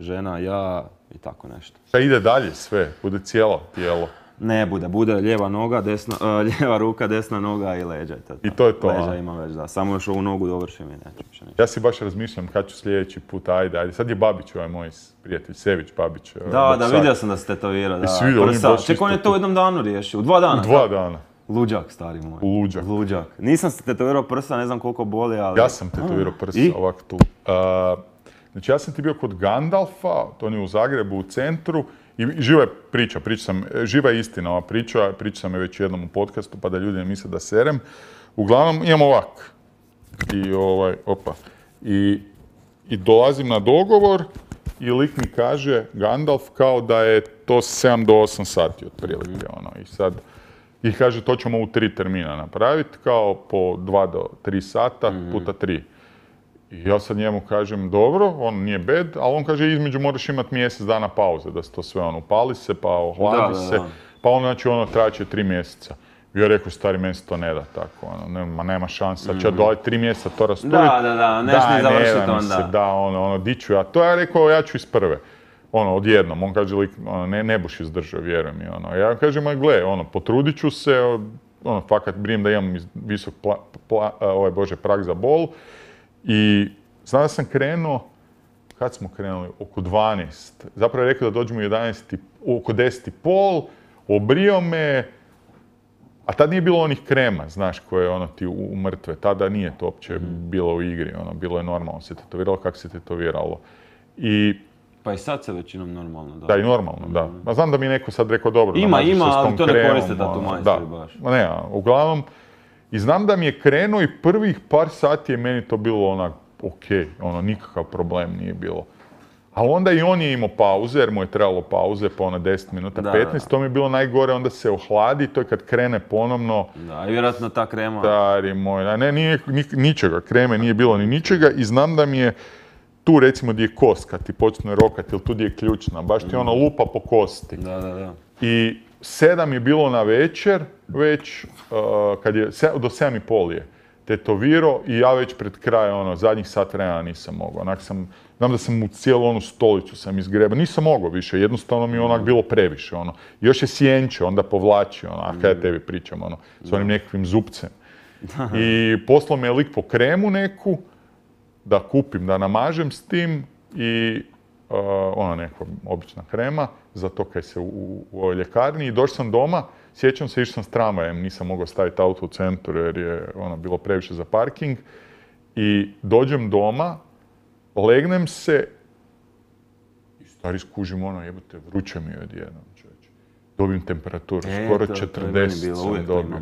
žena, ja i tako nešto. Šta ide dalje sve? Bude cijelo tijelo. Ne bude, bude lijeva noga, desna, e, <laughs> lijeva ruka, desna noga i leđa. to je I to je to, Leđa a? imam već, da. Samo još ovu nogu dovršim i neću više ništa. Ja si baš razmišljam kad ću sljedeći put, ajde, ajde. Sad je Babić, ovaj moj prijatelj, Sević Babić. ovaj, Da, da, vidio sam da se tetovirao, da. Jesi vidio, on je baš Čekaj, on je to u jednom danu riješio, u dva dana. Dva tako? dana. Luđak, stari moj. Luđak. Luđak. Nisam se tetovirao prsa, ne znam koliko boli, ali... Ja sam tetovirao prsa I? ovako tu. Uh, znači ja sam ti bio kod Gandalfa, to on je u Zagrebu, u centru. I živa je priča, priča sam, e, živa je istina ova priča, priča sam je već jednom u podcastu pa da ljudi ne misle da serem. Uglavnom imam ovak. I ovaj, opa. I, I dolazim na dogovor i lik mi kaže, Gandalf, kao da je to 7 do 8 sati otprilike. Ono. I sad, i kaže, to ćemo u tri termina napraviti, kao po 2 do 3 sata puta 3. I ja sad njemu kažem, dobro, on nije bed, ali on kaže, između moraš imati mjesec dana pauze, da se to sve ono, upali se, pa ohladi Da, da, se, pa ono, znači, ono traće tri mjeseca. I ja rekao, stari, meni se to ne da tako, ono, nema, nema sad ću ja dolje tri mjeseca to rasturiti. Da, da, da, neš ni ne završit da mi onda. Se, da, ono, ono, di ću ja, to ja rekao, ja ću iz prve. Ono, odjednom, on kaže, lik, ono, ne, ne buš izdržao, vjeruj mi, ono. Ja kažem, gle, ono, potrudit ću se, ono, fakat brinem da imam visok pla, pla- ovaj, bože, prag za bol. I znam da sam krenuo, kad smo krenuli? Oko 12. Zapravo je rekao da dođemo u 11, i- oko 10 i pol, obrio me, a tad nije bilo onih krema, znaš, koje ono ti u, u mrtve. Tada nije to uopće bilo u igri, ono, bilo je normalno se tetoviralo kako se tetoviralo. I Pa i sad se većinom normalno, da. da, i normalno, da. Ma znam da mi je neko sad rekao dobro, Ima, ima, se s ali to ne koriste ono, da. baš. Ma ne, a, uglavnom, i znam da mi je krenuo i prvih par sati je meni to bilo onak, ok, ono, nikakav problem nije bilo. Ali onda i on je imao pauze, jer mu je trebalo pauze po ono 10 minuta, Da, 15, da. to mi je bilo najgore, onda se ohladi, to je kad krene ponovno, Da, i vjerojatno ta krema... Stari moj, ne, nije ni- ničega, kreme nije bilo ni ničega i znam da mi je tu recimo gdje je kost, kad ti počne rokati ili tu gdje je ključna, baš ti ono lupa po kosti. Da, da, da. I sedam je bilo na večer, već, uh, kad je, do sedam i pol je tetovirao i ja već pred kraj, ono, zadnjih sat vremena nisam mogao. Onak sam, znam da sam u cijelu onu stolicu sam izgrebao, nisam mogao više, jednostavno mi je onak bilo previše, ono. Još je sjenče, onda povlači, ono, a kaj ja tebi pričam, ono, s onim nekakvim zupcem. <laughs> I poslao me lik po kremu neku, da kupim, da namažem s tim i uh, ona neka obična krema, za to kaj se u, u, u ovoj ljekarni. I došao sam doma, sjećam se, išao sam s tramvajem, nisam mogao staviti auto u centru jer je ono bilo previše za parking. I dođem doma, legnem se i stari skužim ono, jebote, vruće mi je odjednom, čovječe. Dobijem temperaturu, E, skoro to- to je 40 meni bilo, sam dobio.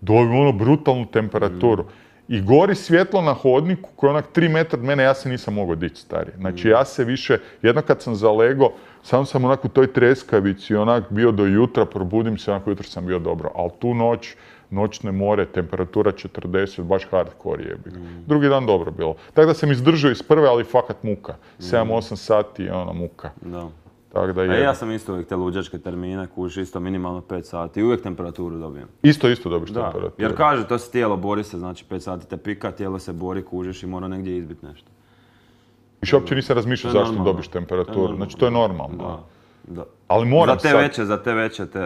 Dobijem ono brutalnu temperaturu. I gori svjetlo na hodniku koji je onak 3 metra od mene, ja se nisam mogao dići stari. Znači ja se više, jedno kad sam zalego, sam sam onak u toj treskavici, onak bio do jutra, probudim se, onako jutro sam bio dobro. Ali tu noć, noćne more, temperatura 40, baš hardcore je bilo. Drugi dan dobro bilo. Tako da sam izdržao iz prve, ali fakat muka. 7-8 sati, ono, muka. da. Tako da A je. ja sam isto uvijek te luđačke termine, kuži isto minimalno 5 sati i uvijek temperaturu dobijem. Isto, isto dobiš Da, temperaturu. jer kaže to se tijelo bori se, znači 5 sati te pika, tijelo se bori, kužiš i mora negdje izbit nešto. Više uopće nisam razmišljao zašto normalno. dobiš temperaturu. Znači to je normalno. Da, da. Ali moram za te sad. veće, za te veće, te,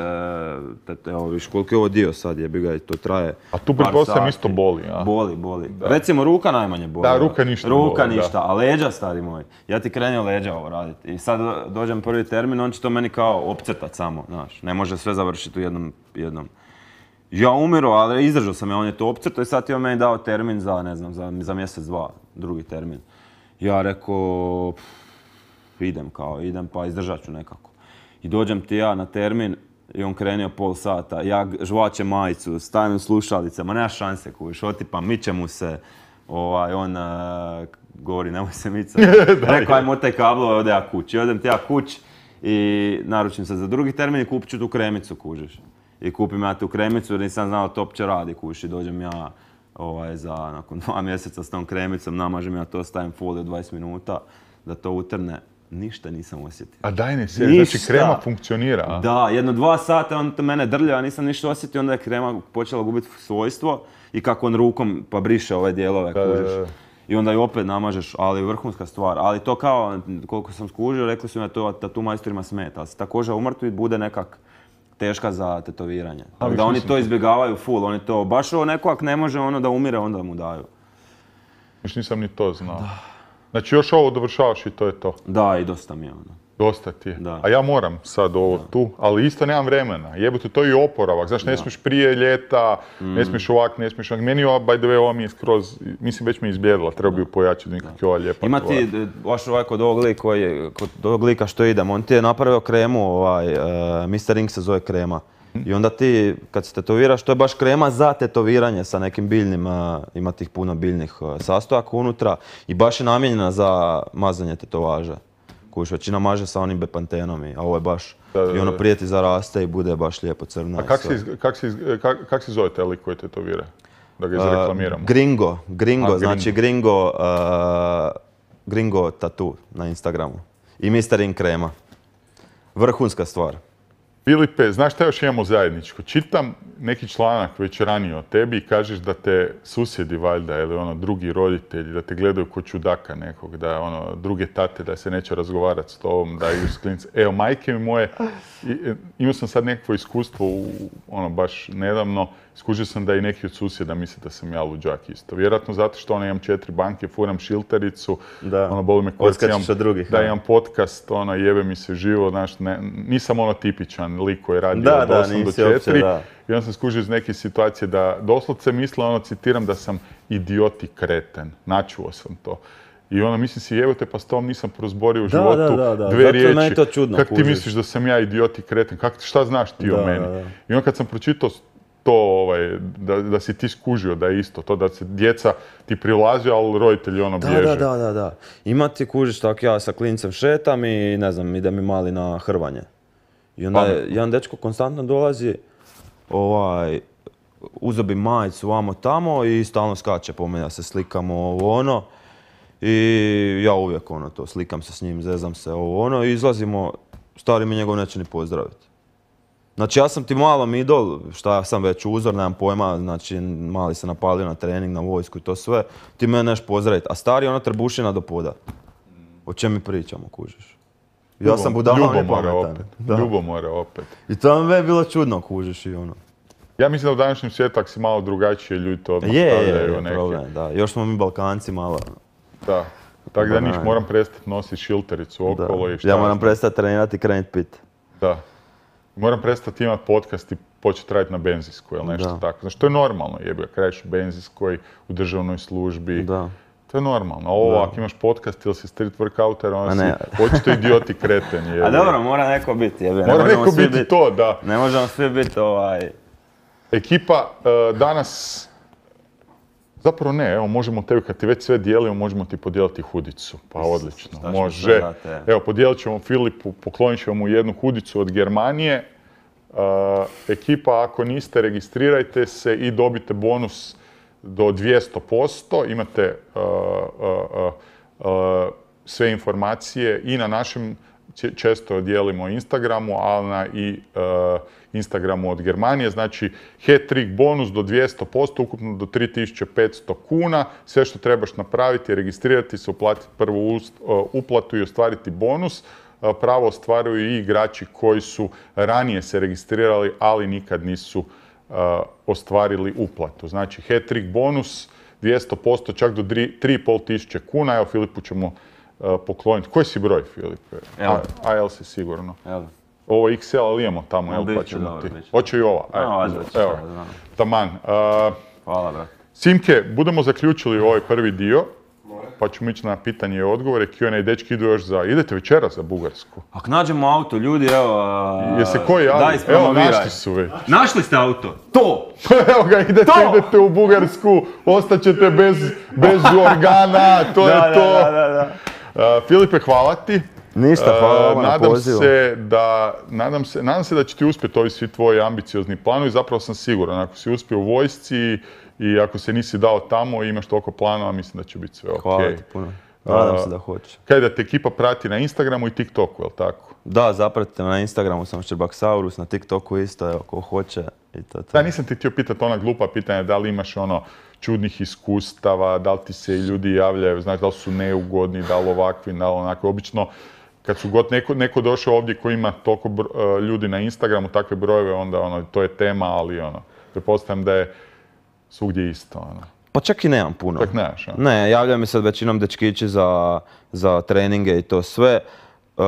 te, te, evo viš koliko je ovo dio sad jebi ga i to traje. A tu pretpostavljam isto boli, a? Boli, boli. Recimo ruka najmanje boli. Da, ruka ništa Ruka boli, da. ništa, a leđa stari moj. Ja ti krenio leđa ovo raditi. I sad do- dođem prvi termin, on će to meni kao opcetat samo, znaš. Ne može sve završiti u jednom, jednom. Ja umiru, ali izdržao sam ja, on je to opcrtao i sad je on meni dao termin za, ne znam, za, za mjesec, dva, drugi termin. Ja rekao, pff, idem kao, idem pa izdržat ću nekako. I dođem ti ja na termin, I on krenio pol sata, ja žvačem majicu, stavim slušalice, ma nema šanse kužiš, otipam, miče mu se, ovaj, on eh, govori nemoj se micati. <laughs> Rekao aj motaj kablove, ode ja kući. I odem ti ja kući i naručim se za drugi termin i kupit ću tu kremicu kužiš. I kupim ja tu kremicu jer nisam znao da to uopće radi kužiš i dođem ja ovaj, za nakon <laughs> dva mjeseca s tom kremicom, namažem ja to, stavim foliju 20 minuta da to utrne. Ništa nisam osjetio. A daj ne sjedi, znači krema funkcionira. Da, jedno dva sata on te mene drljao, ja nisam ništa osjetio, onda je krema počela gubiti svojstvo i kako on rukom pa briše ove dijelove, Da, da, kužiš. da. I onda ju opet namažeš, ali vrhunska stvar. Ali to kao, koliko sam skužio, rekli su mi da to tatu majstorima smeta. Ali se ta koža umrtvi bude nekak teška za tetoviranje. Tako da oni to izbjegavaju full, oni to, baš ovo neko ak ne može ono da umire, onda mu daju. Još nisam ni to znao. Znači još ovo dovršavaš i to je to. Da, i dosta mi je ono. Dosta ti je. Da. A ja moram sad ovo tu, ali isto nemam vremena. Jebote, to je i oporavak. Znaš, ne smiješ prije ljeta, ne Mm. smiješ ovak, ne smiješ ovak. Meni ova, by the way, ova mi je skroz, mislim, već mi je izblijedila. Treba bi ju pojačati, nekak je ova lijepa. Ima ti, e, baš ovaj kod ovog lika, kod ovog lika što idem, on ti je napravio kremu, ovaj, e, Mr. Ink se zove krema. I onda ti, kad se tetoviraš, to je baš krema za tetoviranje sa nekim biljnim, e, ima tih puno biljnih e, sastojaka unutra i baš je namijenjena za mazanje tetovaža. Kuš, većina maže sa onim bepantenom, i- a ovo je baš, i ono prijeti zaraste i bude baš lijepo crno. A kak se, kak se, iz- kak, kak zove taj lik koji tetovira? Da ga Uh, izreklamiramo. Gringo, Gringo, A, znači Gringo, uh, Gringo Tattoo na Instagramu. I Mr. Ink krema. Vrhunska stvar. Filipe, znaš šta još imamo zajedničko? Čitam neki članak već ranije o tebi i kažeš da te susjedi valjda ili ono drugi roditelji da te gledaju ko čudaka nekog, da ono druge tate da se neće razgovarati s tobom, da idu s klincem. Evo, majke mi moje, e, imao sam sad nekakvo iskustvo u, ono baš nedavno, skužio sam da i neki od susjeda misle da sam ja luđak isto. Vjerojatno zato što ono imam četiri banke, furam šiltericu, Da. ono boli me kurac, imam- od drugih, da imam podcast, ono jebe mi se živo, znaš, ne, nisam ono tipičan lik koji radi Da, od da, 8 do nisi uopće, 4. da. I onda sam skužio iz neke situacije da doslovce misle, ono citiram da sam idiot i kreten. Načuo sam to. I ono, mislim si, evo te, pa s tom nisam prozborio u životu da, da, da. dve Zato je riječi. meni to čudno, Kak ti kužiš. misliš da sam ja idiot i kreten? Kak, šta znaš ti o meni? I onda kad sam pročitao to, ovaj, da, da si ti skužio da je isto, to da se djeca ti prilaze, ali roditelji ono Da, bježe. da, da, da, da. Ima ti kužiš tako ja sa klincem šetam i ne znam, ide mi mali na hrvanje. I onda je, jedan dečko konstantno dolazi, ovaj, uzo bi majicu vamo tamo i stalno skače po meni da se slikamo ovo ono. I ja uvijek ono to, slikam se s njim, zezam se ovo ono i izlazimo, stari mi njegov neće ni pozdraviti. Znači ja sam ti malom idol, šta ja sam već uzor, nemam pojma, znači mali se napalio na trening, na vojsku i to sve, ti mene neš pozdraviti, a stari ono trbušina do poda. O čem mi pričamo, kužiš? Ja sam budala, Ljubomora pametan. opet. Da. Ljubomora opet. I to mi je bilo čudno, kužiš i ono. Ja mislim da u današnjem svijetu si malo drugačije, ljudi to odmah Je, je, je, problem, da. Još smo mi Balkanci malo. Da. Tako da niš, Banane. moram prestati nositi šiltericu Da. okolo i šta Ja moram prestati trenirati i krenut pit. Da. Moram prestati imati podcast i početi raditi na benzinskoj ili nešto Da. tako. Znači, to je normalno, jebi ga, u benzinskoj, u državnoj službi. Da. To je normalno. Ovo, ako imaš podcast ili si street workouter, onda si očito idioti kreten. <laughs> jebi A dobro, mora neko biti, jebe. ne Mora neko biti bit- to, da. Ne možemo svi biti ovaj... Ekipa, e, danas, zapravo ne, evo možemo tebi, kad ti već sve dijelimo, možemo ti podijeliti hudicu. Pa odlično, može. Evo, podijelit ćemo Filipu, poklonit ćemo mu jednu hudicu od Germanije. E, ekipa, ako niste, registrirajte se i dobite bonus do 200%. Imate e, e, sve informacije i na našem često dijelimo Instagramu, ali na i e, Instagramu od Germanije. Znači, hat-trick bonus do 200%, ukupno do 3500 kuna. Sve što trebaš napraviti je registrirati se, uplatiti prvu e, uplatu i ostvariti bonus. E, Pravo ostvaruju i igrači koji su ranije se registrirali, ali nikad nisu ostvarili uplatu. Znači, hat-trick bonus 200%, čak do 3500 kuna. Evo, Filipu ćemo pokloniti. Koji si broj, Filipe? L. A, AL si sigurno. Ovo je XL, ali imamo tamo, jel, pa će, ćemo ti. Hoće i ova. Evo, taman. A, Hvala, brat. Simke, budemo zaključili ovaj prvi dio. Pa ćemo ići na pitanje i odgovore. Q&A dečki idu još za... Idete večeras za Bugarsku? Ako nađemo auto, ljudi, evo... Jesi koji javio? Evo, našli su već. Našli ste auto? To! <laughs> Evo ga, idete, To! idete u Bugarsku, ostaćete bez, bez organa, to <laughs> je Da, to. da, da, da. Filipe, hvala ti. Ništa, hvala Uh, vama na nadam pozivu. se da, nadam se, nadam se da će ti uspjeti ovi svi tvoji ambiciozni planovi. Zapravo sam siguran, ako si uspio u vojsci i ako se nisi dao tamo i imaš toliko planova, mislim da će biti sve ok. Hvala ti puno. Nadam se da hoće. Kaj da te ekipa prati na Instagramu i TikToku, jel tako? Da, zapratite me na Instagramu, sam Ščerbaksaurus, na TikToku isto, evo, ko hoće. I to, to. Da, nisam ti htio pitati ona glupa pitanja, da li imaš ono čudnih iskustava, da li ti se i ljudi javljaju, znaš, da li su neugodni, da li ovakvi, da li onako. Obično, kad su god neko, neko došao ovdje ko ima toliko e, ljudi na Instagramu, takve brojeve, onda ono, to je tema, ali ono, pretpostavljam da je svugdje isto, ono. Pa čak i nemam puno. Čak nemaš, a? Ne, javljaju mi se većinom dečkići za, za treninge i to sve. Uh,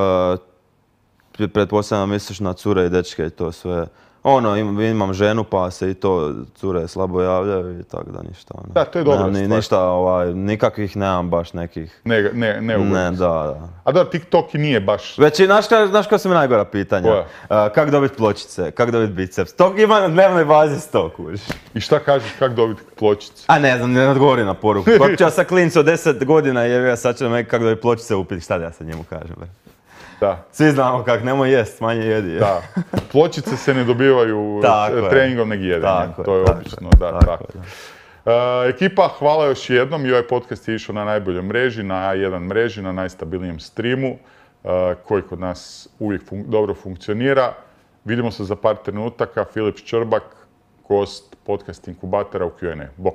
pretpostavljam misliš na cure i dečke i to sve. Ono, im- imam ženu pa se i to cure slabo javljaju i tako da ništa. Ono. Da, to je dobra Nemam ni- stvar. Ništa, ovaj, nikakvih nemam baš nekih. Ne, ne, neugodno. Ne, da, da. A da, TikTok i nije baš... Već i znaš koja su mi najgora pitanja? Koja? Uh, kako dobiti pločice, kako dobiti biceps. To ima na dnevnoj bazi sto, kužiš. I šta kažeš, kako dobiti pločice? A ne znam, ne odgovori na poruku. <laughs> Kako ću ja sa klincom od 10 godina i ja sad će me kako da bi pločice upiti, šta da ja sad njemu kažem. bre? Da, Svi znamo kak, nemoj jest, manje jedi. je. da. Pločice se ne dobivaju <laughs> Tako treningom nego jedanjem. To je tako obično, je, da, tako tako. je, da. E, ekipa, hvala još jednom i ovaj podcast je išao na najboljoj mreži, na A1 mreži, na najstabilnijem streamu, e, koji kod nas uvijek fun- dobro funkcionira. Vidimo se za par trenutaka. Filip Črbak, gost podcast inkubatora u Q&A. Bok.